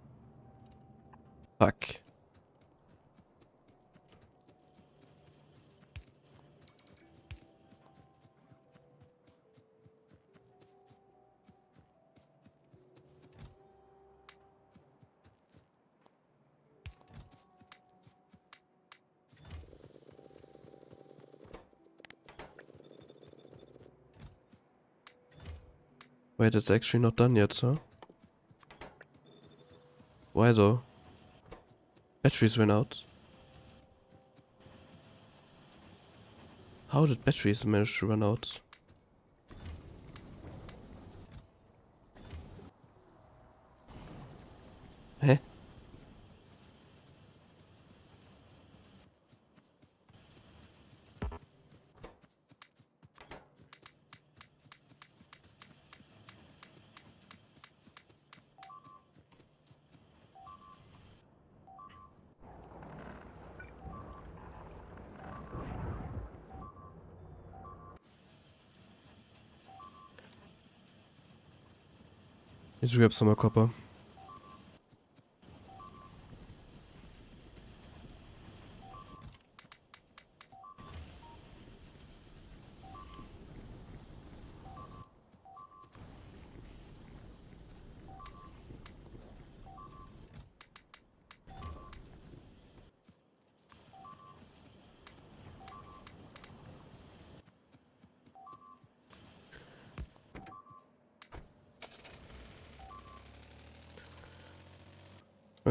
Speaker 1: Wait, it's actually not done yet, huh? Why though? Batteries ran out. How did batteries manage to run out? Need to grab some more copper.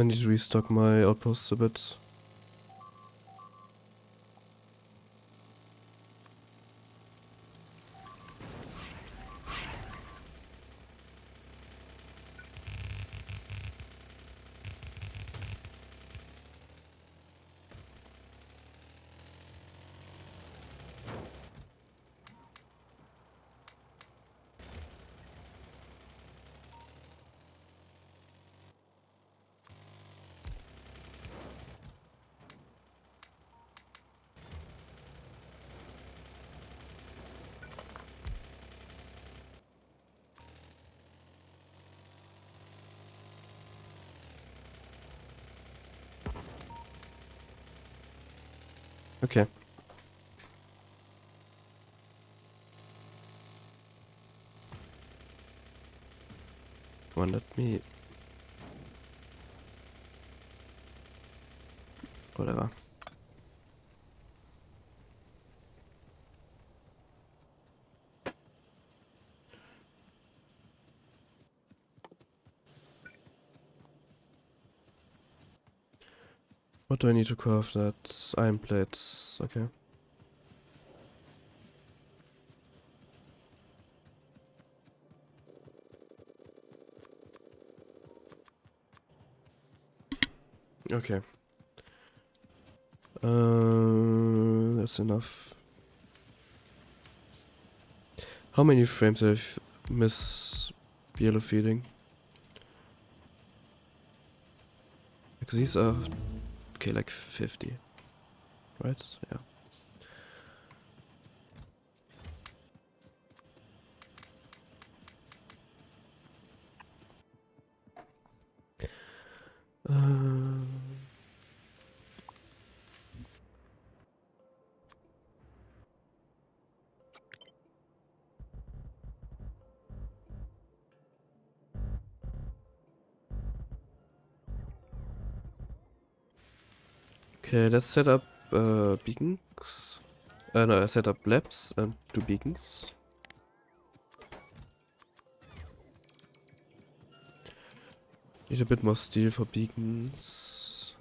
Speaker 1: I need to restock my outposts a bit. Okay. Come on, let me... Whatever. What do I need to craft that? Iron plates, okay. Okay. Uh, that's enough. How many frames have Miss Yellow feeding? Because these are okay, like 50, right? Yeah. Okay, let's set up uh, beacons. Uh, no, set up labs and two beacons. Need a bit more steel for beacons.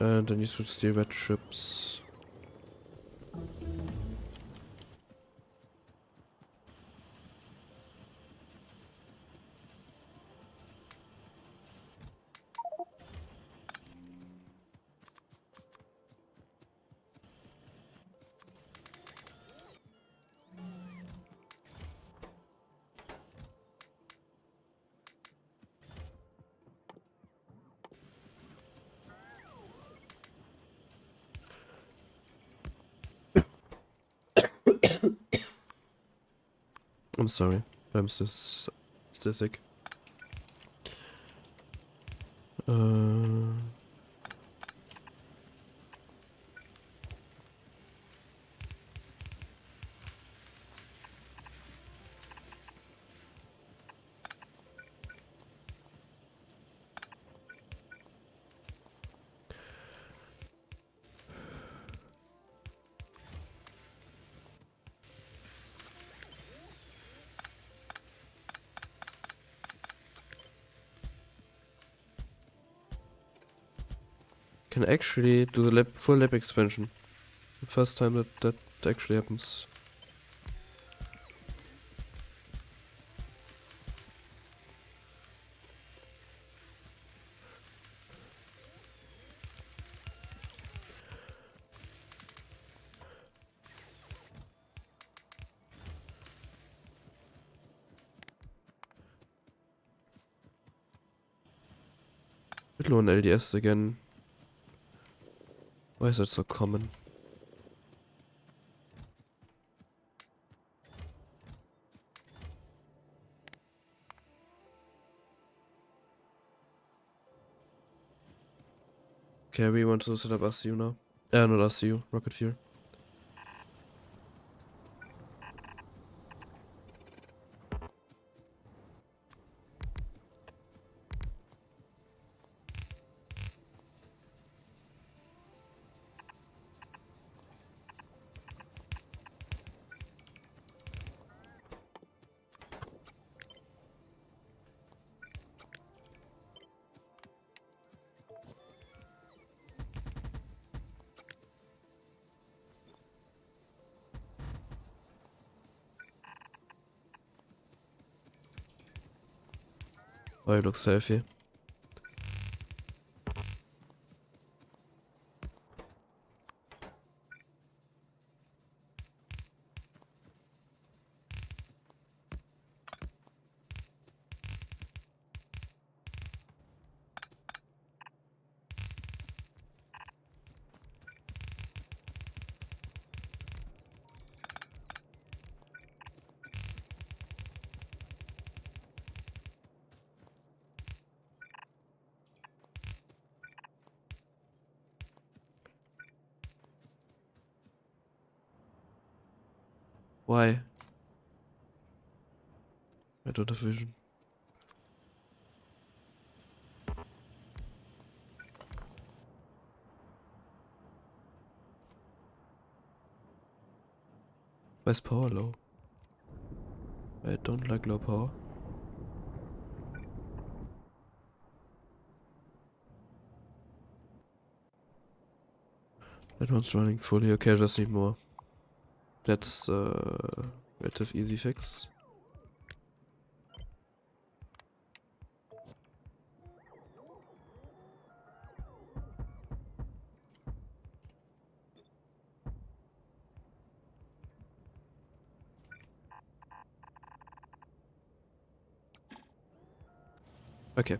Speaker 1: And I need to steal red chips. Sorry, I'm still, s- still sick. Uh, can actually do the lab, full lab expansion with first time that that actually happens. Little on LDS again. Why is that so common? Okay, we want to set up RCU now. Uh, not RCU, Rocket Fuel. Oh, he looks healthy. Why? I don't have vision. Where's power low? I don't like low power. That one's running fully. Okay, I just need more. That's a uh, relative easy fix. Okay.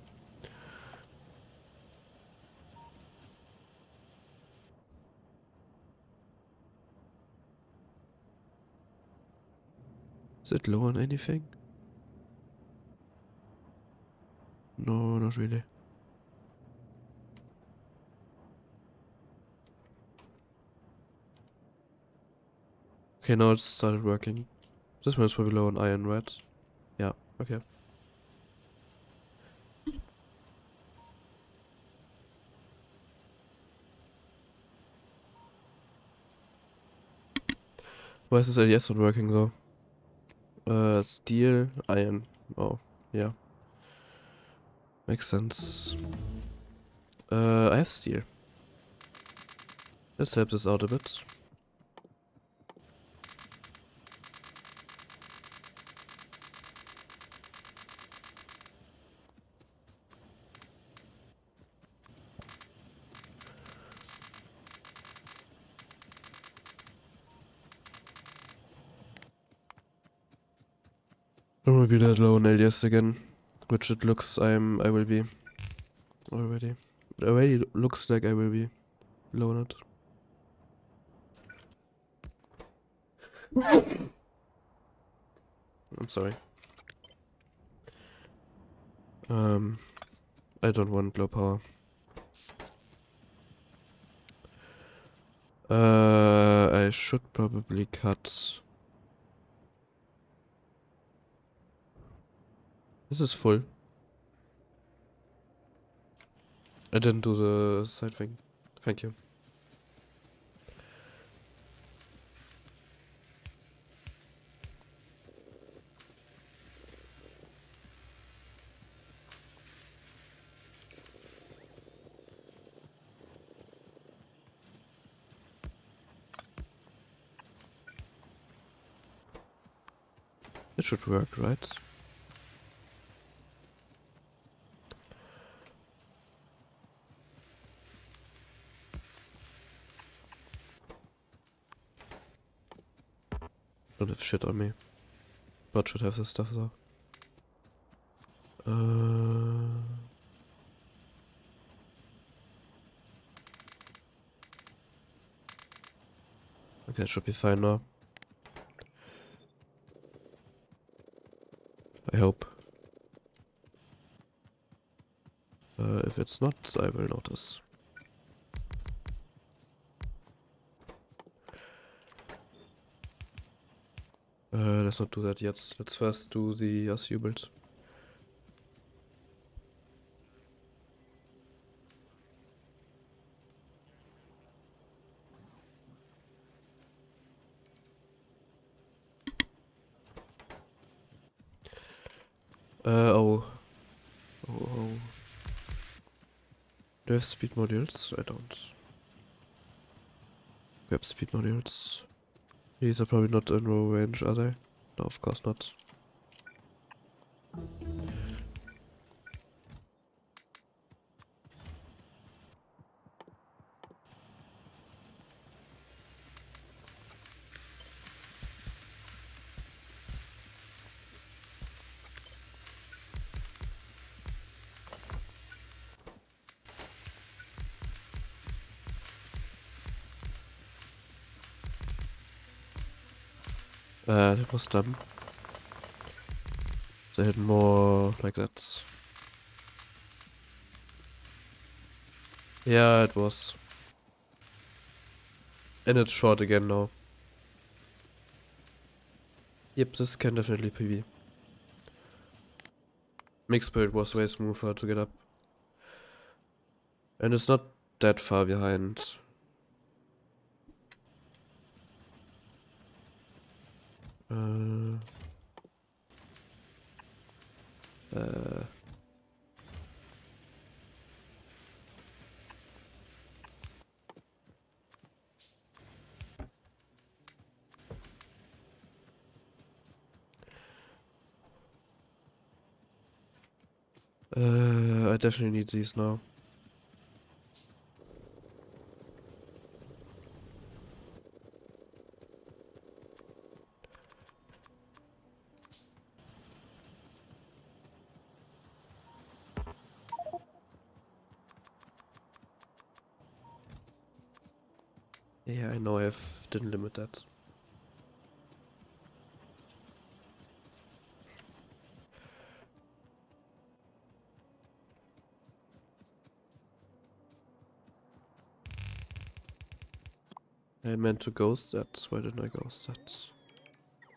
Speaker 1: Is it low on anything? No, not really. Okay, now it's started working. This one's probably low on iron, right? Yeah, okay. Why is this not working though? Uh, steel, iron. Oh, yeah. Makes sense. Uh, I have steel. This helps us out a bit. Don't be that low on LDS again, which it looks I'm I will be already. It already looks like I will be low on it. I'm sorry. Um, I don't want low power. Uh, I should probably cut. This is full. I äh, didn't do the äh, side thing. Thank you. It should work, right? Don't have shit on me. But should have this stuff though. Uh, okay, should be fine now. I hope. Uh, if it's not, I will notice. Let's not do that yet. Let's first do the SU build. Uh, oh. Oh, oh. Do I have speed modules? I don't. Grab speed modules. These are probably not in range, are they? No, of course not. Dumb. They had more like that. Yeah, it was. And it's short again now. Yep, this can definitely PV. Mixed build was way smoother to get up. And it's not that far behind. Uh, uh, uh, I definitely need these now. Have that. I meant to ghost that. Why didn't I ghost that?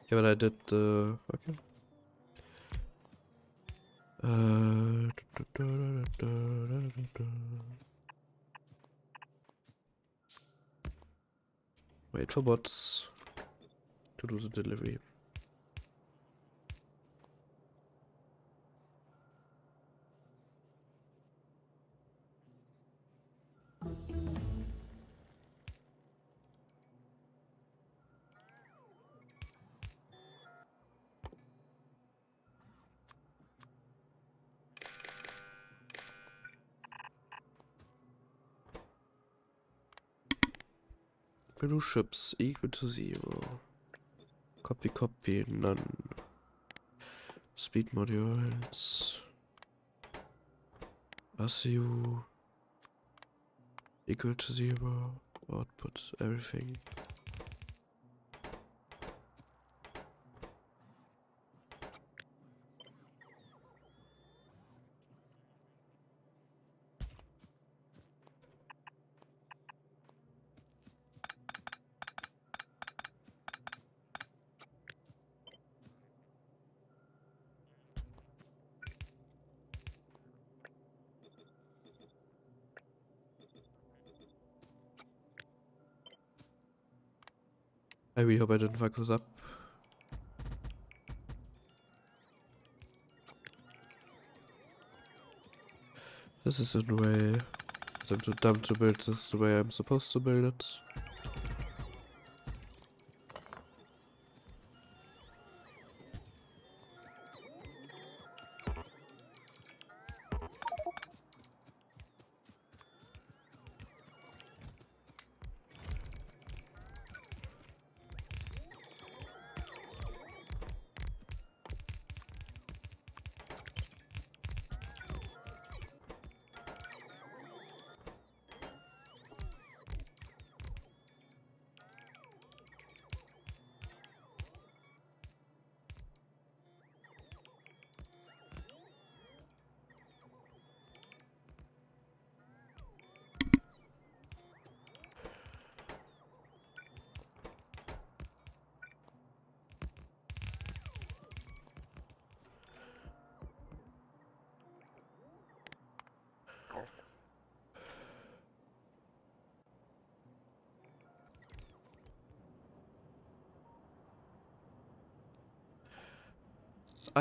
Speaker 1: Yeah, but I did the. okay. Uh, Wait for bots to do the delivery. Blue chips equal to zero. Copy, copy, none. Speed modules. ASU equal to zero. Output everything. I really hope I didn't fuck this up. This is the way too dumb to build this the way I'm supposed to build it.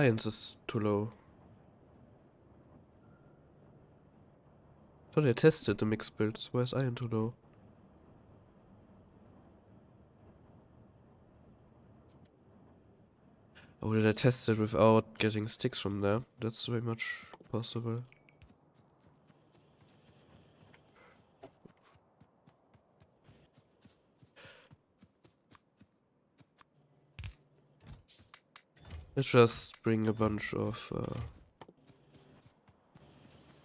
Speaker 1: Irons is too low. So I tested the mixed builds. Why is iron too low? Oh, did I test it without getting sticks from there? That's very much possible. Let's just bring a bunch of uh,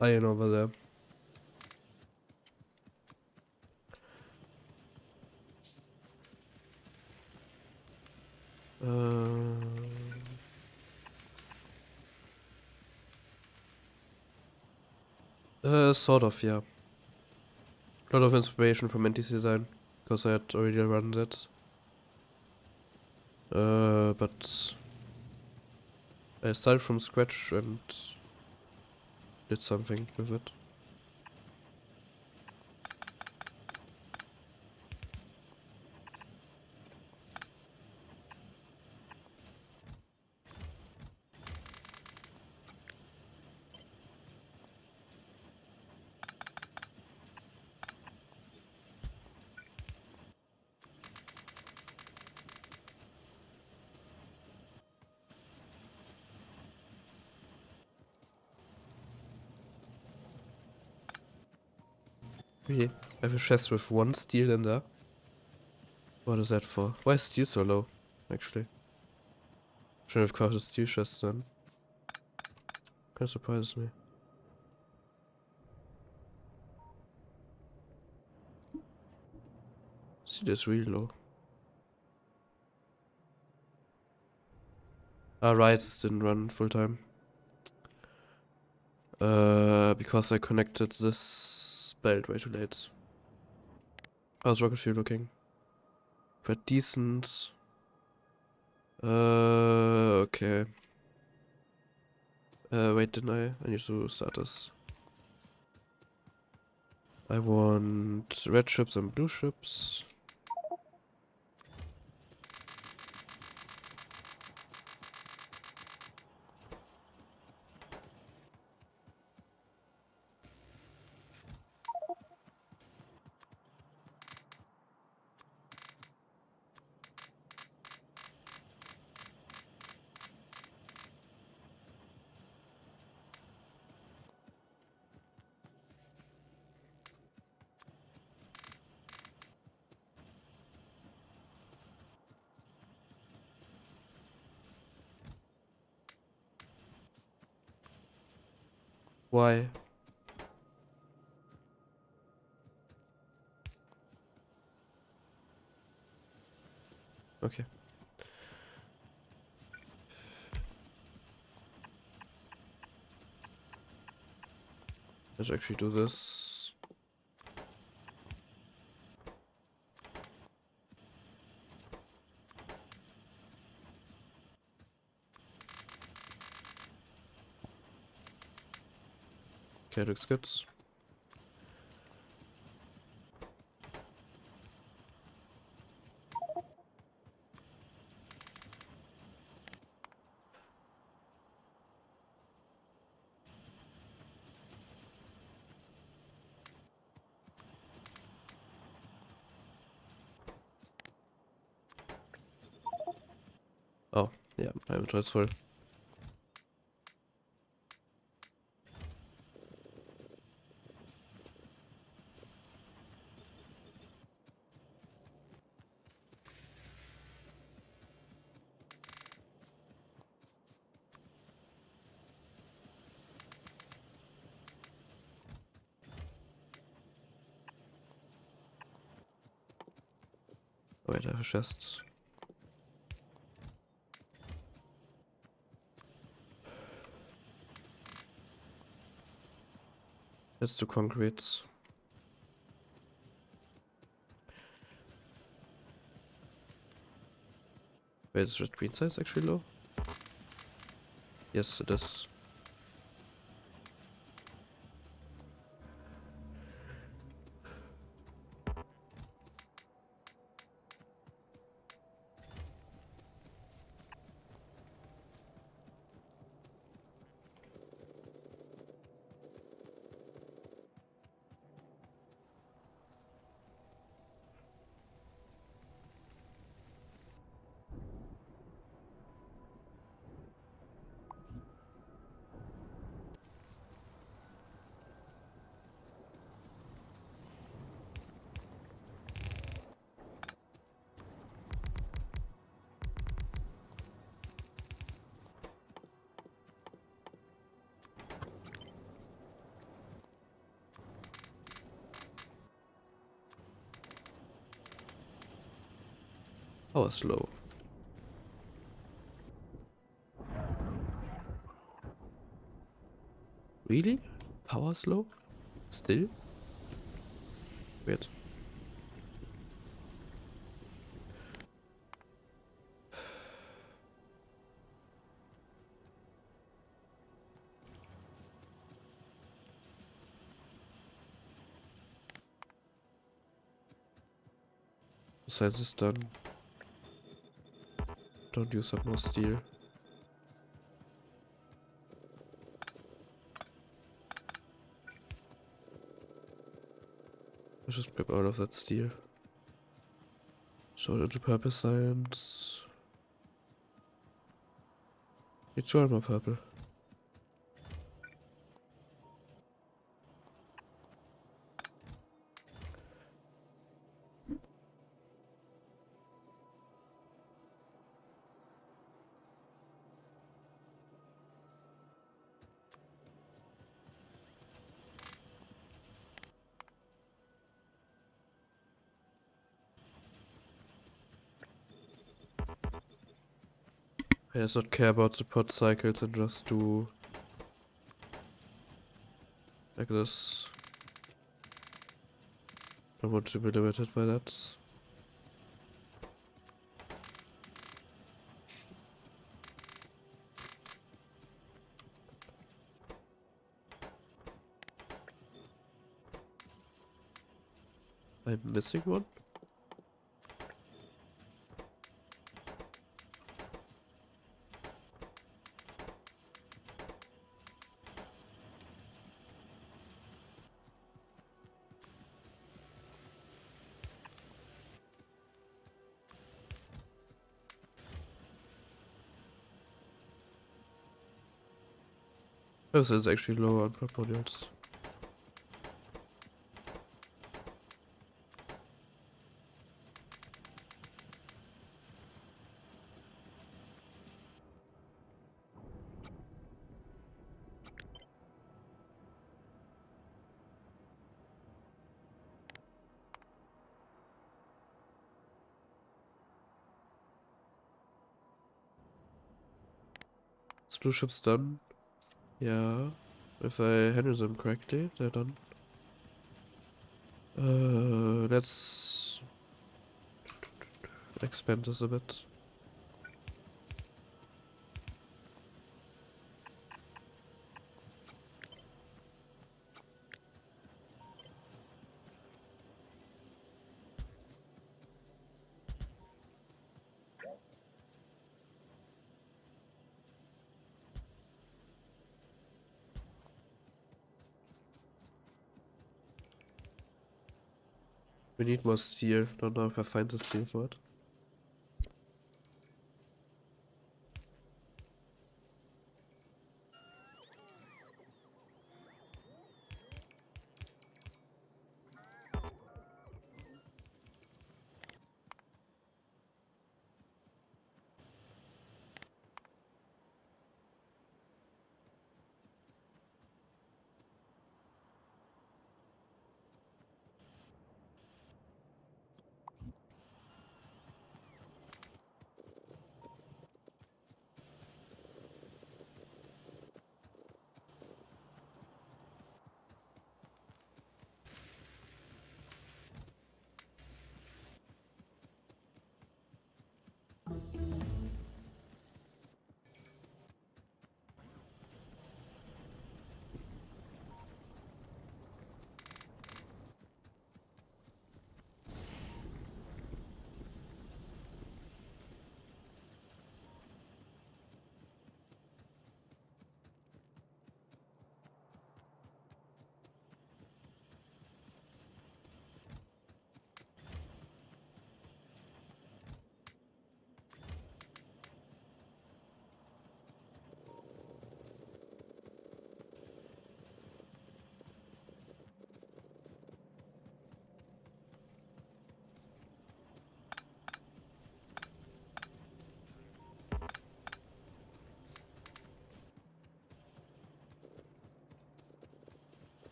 Speaker 1: iron over there. Uh, uh, sort of, yeah. A lot of inspiration from NTC design, because I had already run that. Uh, but I started from scratch and did something with it. Really? I have a chest with one steel in there. What is that for? Why is steel so low, actually? Shouldn't have crafted steel chests then. Kinda surprises me. Steel is really low. Ah, right, this didn't run full time. Uh, because I connected this belt way too late. How's rocket fuel looking? Quite decent. Uh, okay. Uh, wait, didn't I? I need to start this. I want red chips and blue chips. Why? Okay. Let's actually do this. Okay, looks good. Oh, yeah, my inventory is full. Wait, I have a chest. Let's do concrete. Wait, is green size actually low? Yes, it is. Power slow. Really? Power slow? Still? Weird. Besides it's done. Don't use up more steel. Let's just grab all of that steel. Show it into purple science. Need two more purple. Er does not care about support cycles and just do like this. Don't want to be limited by that. I'm missing one? Oh, is actually lower on modules. Blue chip's done? Yeah. If I handle them correctly, they're done. Uh, let's expand this a bit. We need more steel. Don't know if I find the steel for it.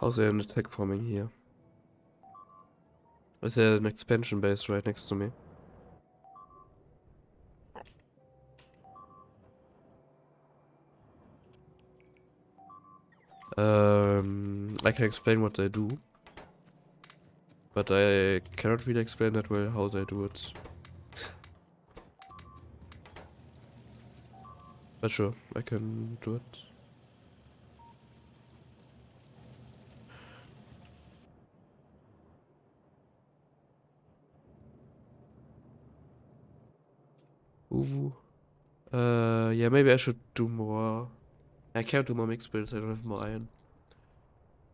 Speaker 1: How's there an attack forming here? Is there an expansion base right next to me? Um, I can explain what they do. But I cannot really explain that well how they do it. but sure, I can do it. Ooh. Uh, yeah, maybe I should do more. I can't do more mixed builds, I don't have more iron.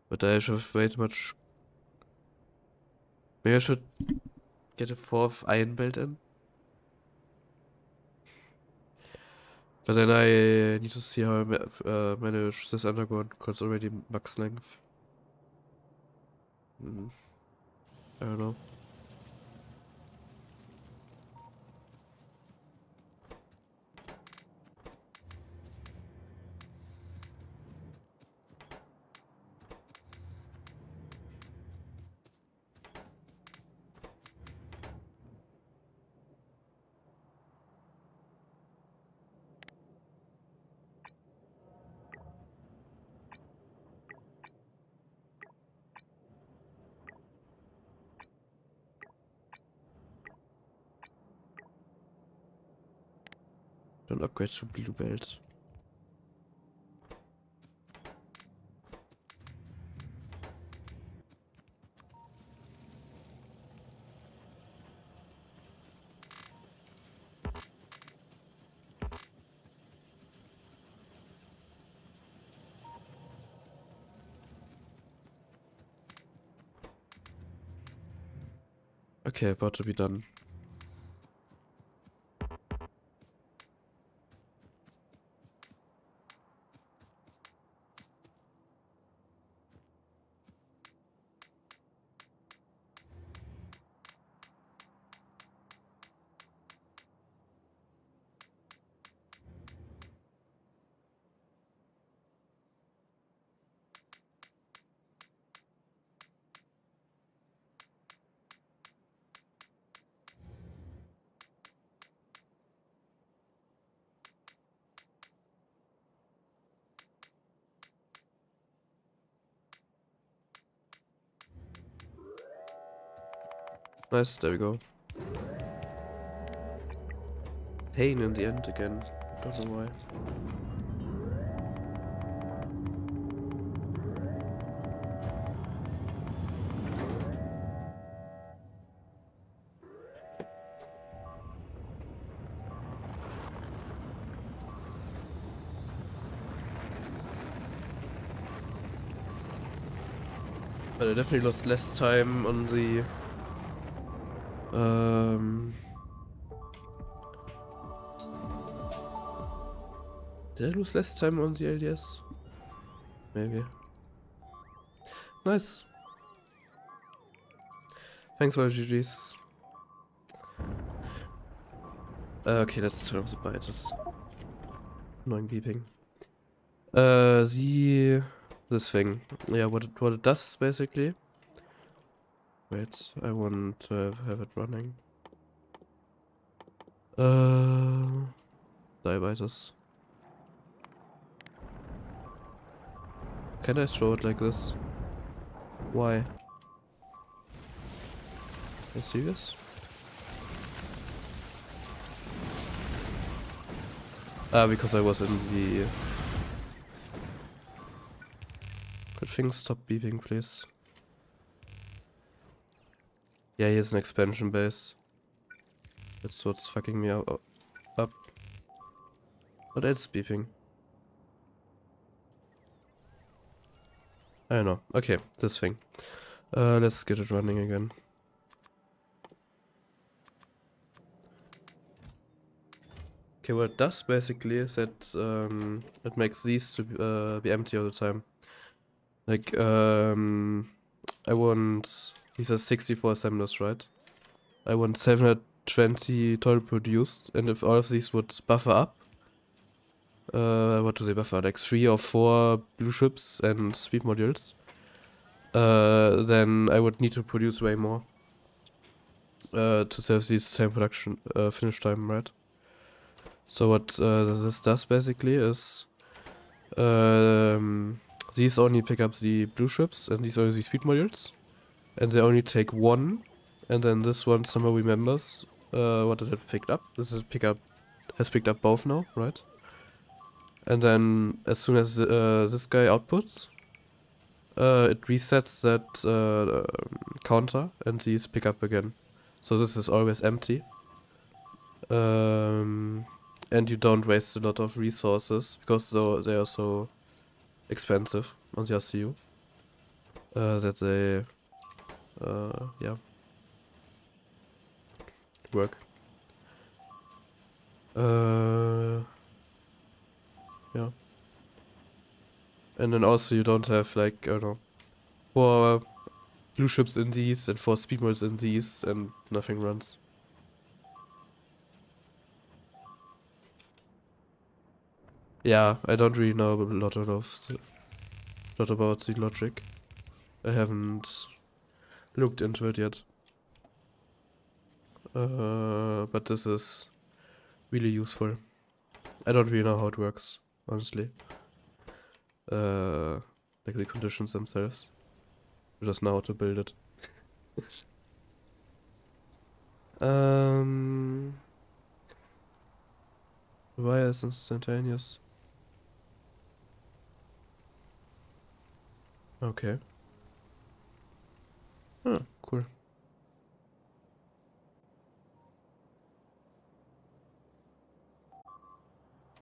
Speaker 1: But I should have way too much. Maybe I should get a fourth iron belt in. But then I need to see how I ma uh, manage this underground because already max length. Mm. I don't know. Upgrade to blue belt. Okay, about to be done. Nice, there we go. Pain in the end again. Don't know why. But I definitely lost less time on the um, did I lose less time on the LDS? Maybe. Nice. Thanks for the GG's. Uh, okay, let's turn the bites. Annoying beeping. Uh, the... This thing. Yeah, what it, what it does, basically, Wait, I want to have, have it running. Uh, diabetes. Can I throw it like this? Why? Are you serious? Ah, because I was in the... Could things stop beeping, please? Yeah, here's an expansion base. That's what's fucking me up. up. What else beeping? I don't know. Okay, this thing. Uh, let's get it running again. Okay, what it does basically is that um, it makes these to uh, be empty all the time. Like, um, I want he says 64 assemblers, right? I want 720 total produced, and if all of these would buffer up, uh, what do they buffer? Like 3 or 4 blue chips and speed modules. uh, then I would need to produce way more uh, to save these same production uh, finish time, right? So what uh, this does basically is um, these only pick up the blue chips and these only the speed modules, and they only take one, and then this one somehow remembers uh, what it had picked up. This is pick up has picked up both now, right? And then as soon as uh, this guy outputs, uh, it resets that uh, counter and these pick up again. So this is always empty. Um, and you don't waste a lot of resources because so they are so expensive on the RCU. Uh, that they, uh, yeah, work. Uh, yeah. And then also you don't have like, I don't know, four blue chips in these and four speed modes in these and nothing runs. Yeah, I don't really know a lot of lot about the logic. I haven't looked into it yet. Uh, but this is really useful. I don't really know how it works, honestly. Uh, like the conditions themselves. Just know how to build it. um, why is instantaneous? Okay. Oh, cool.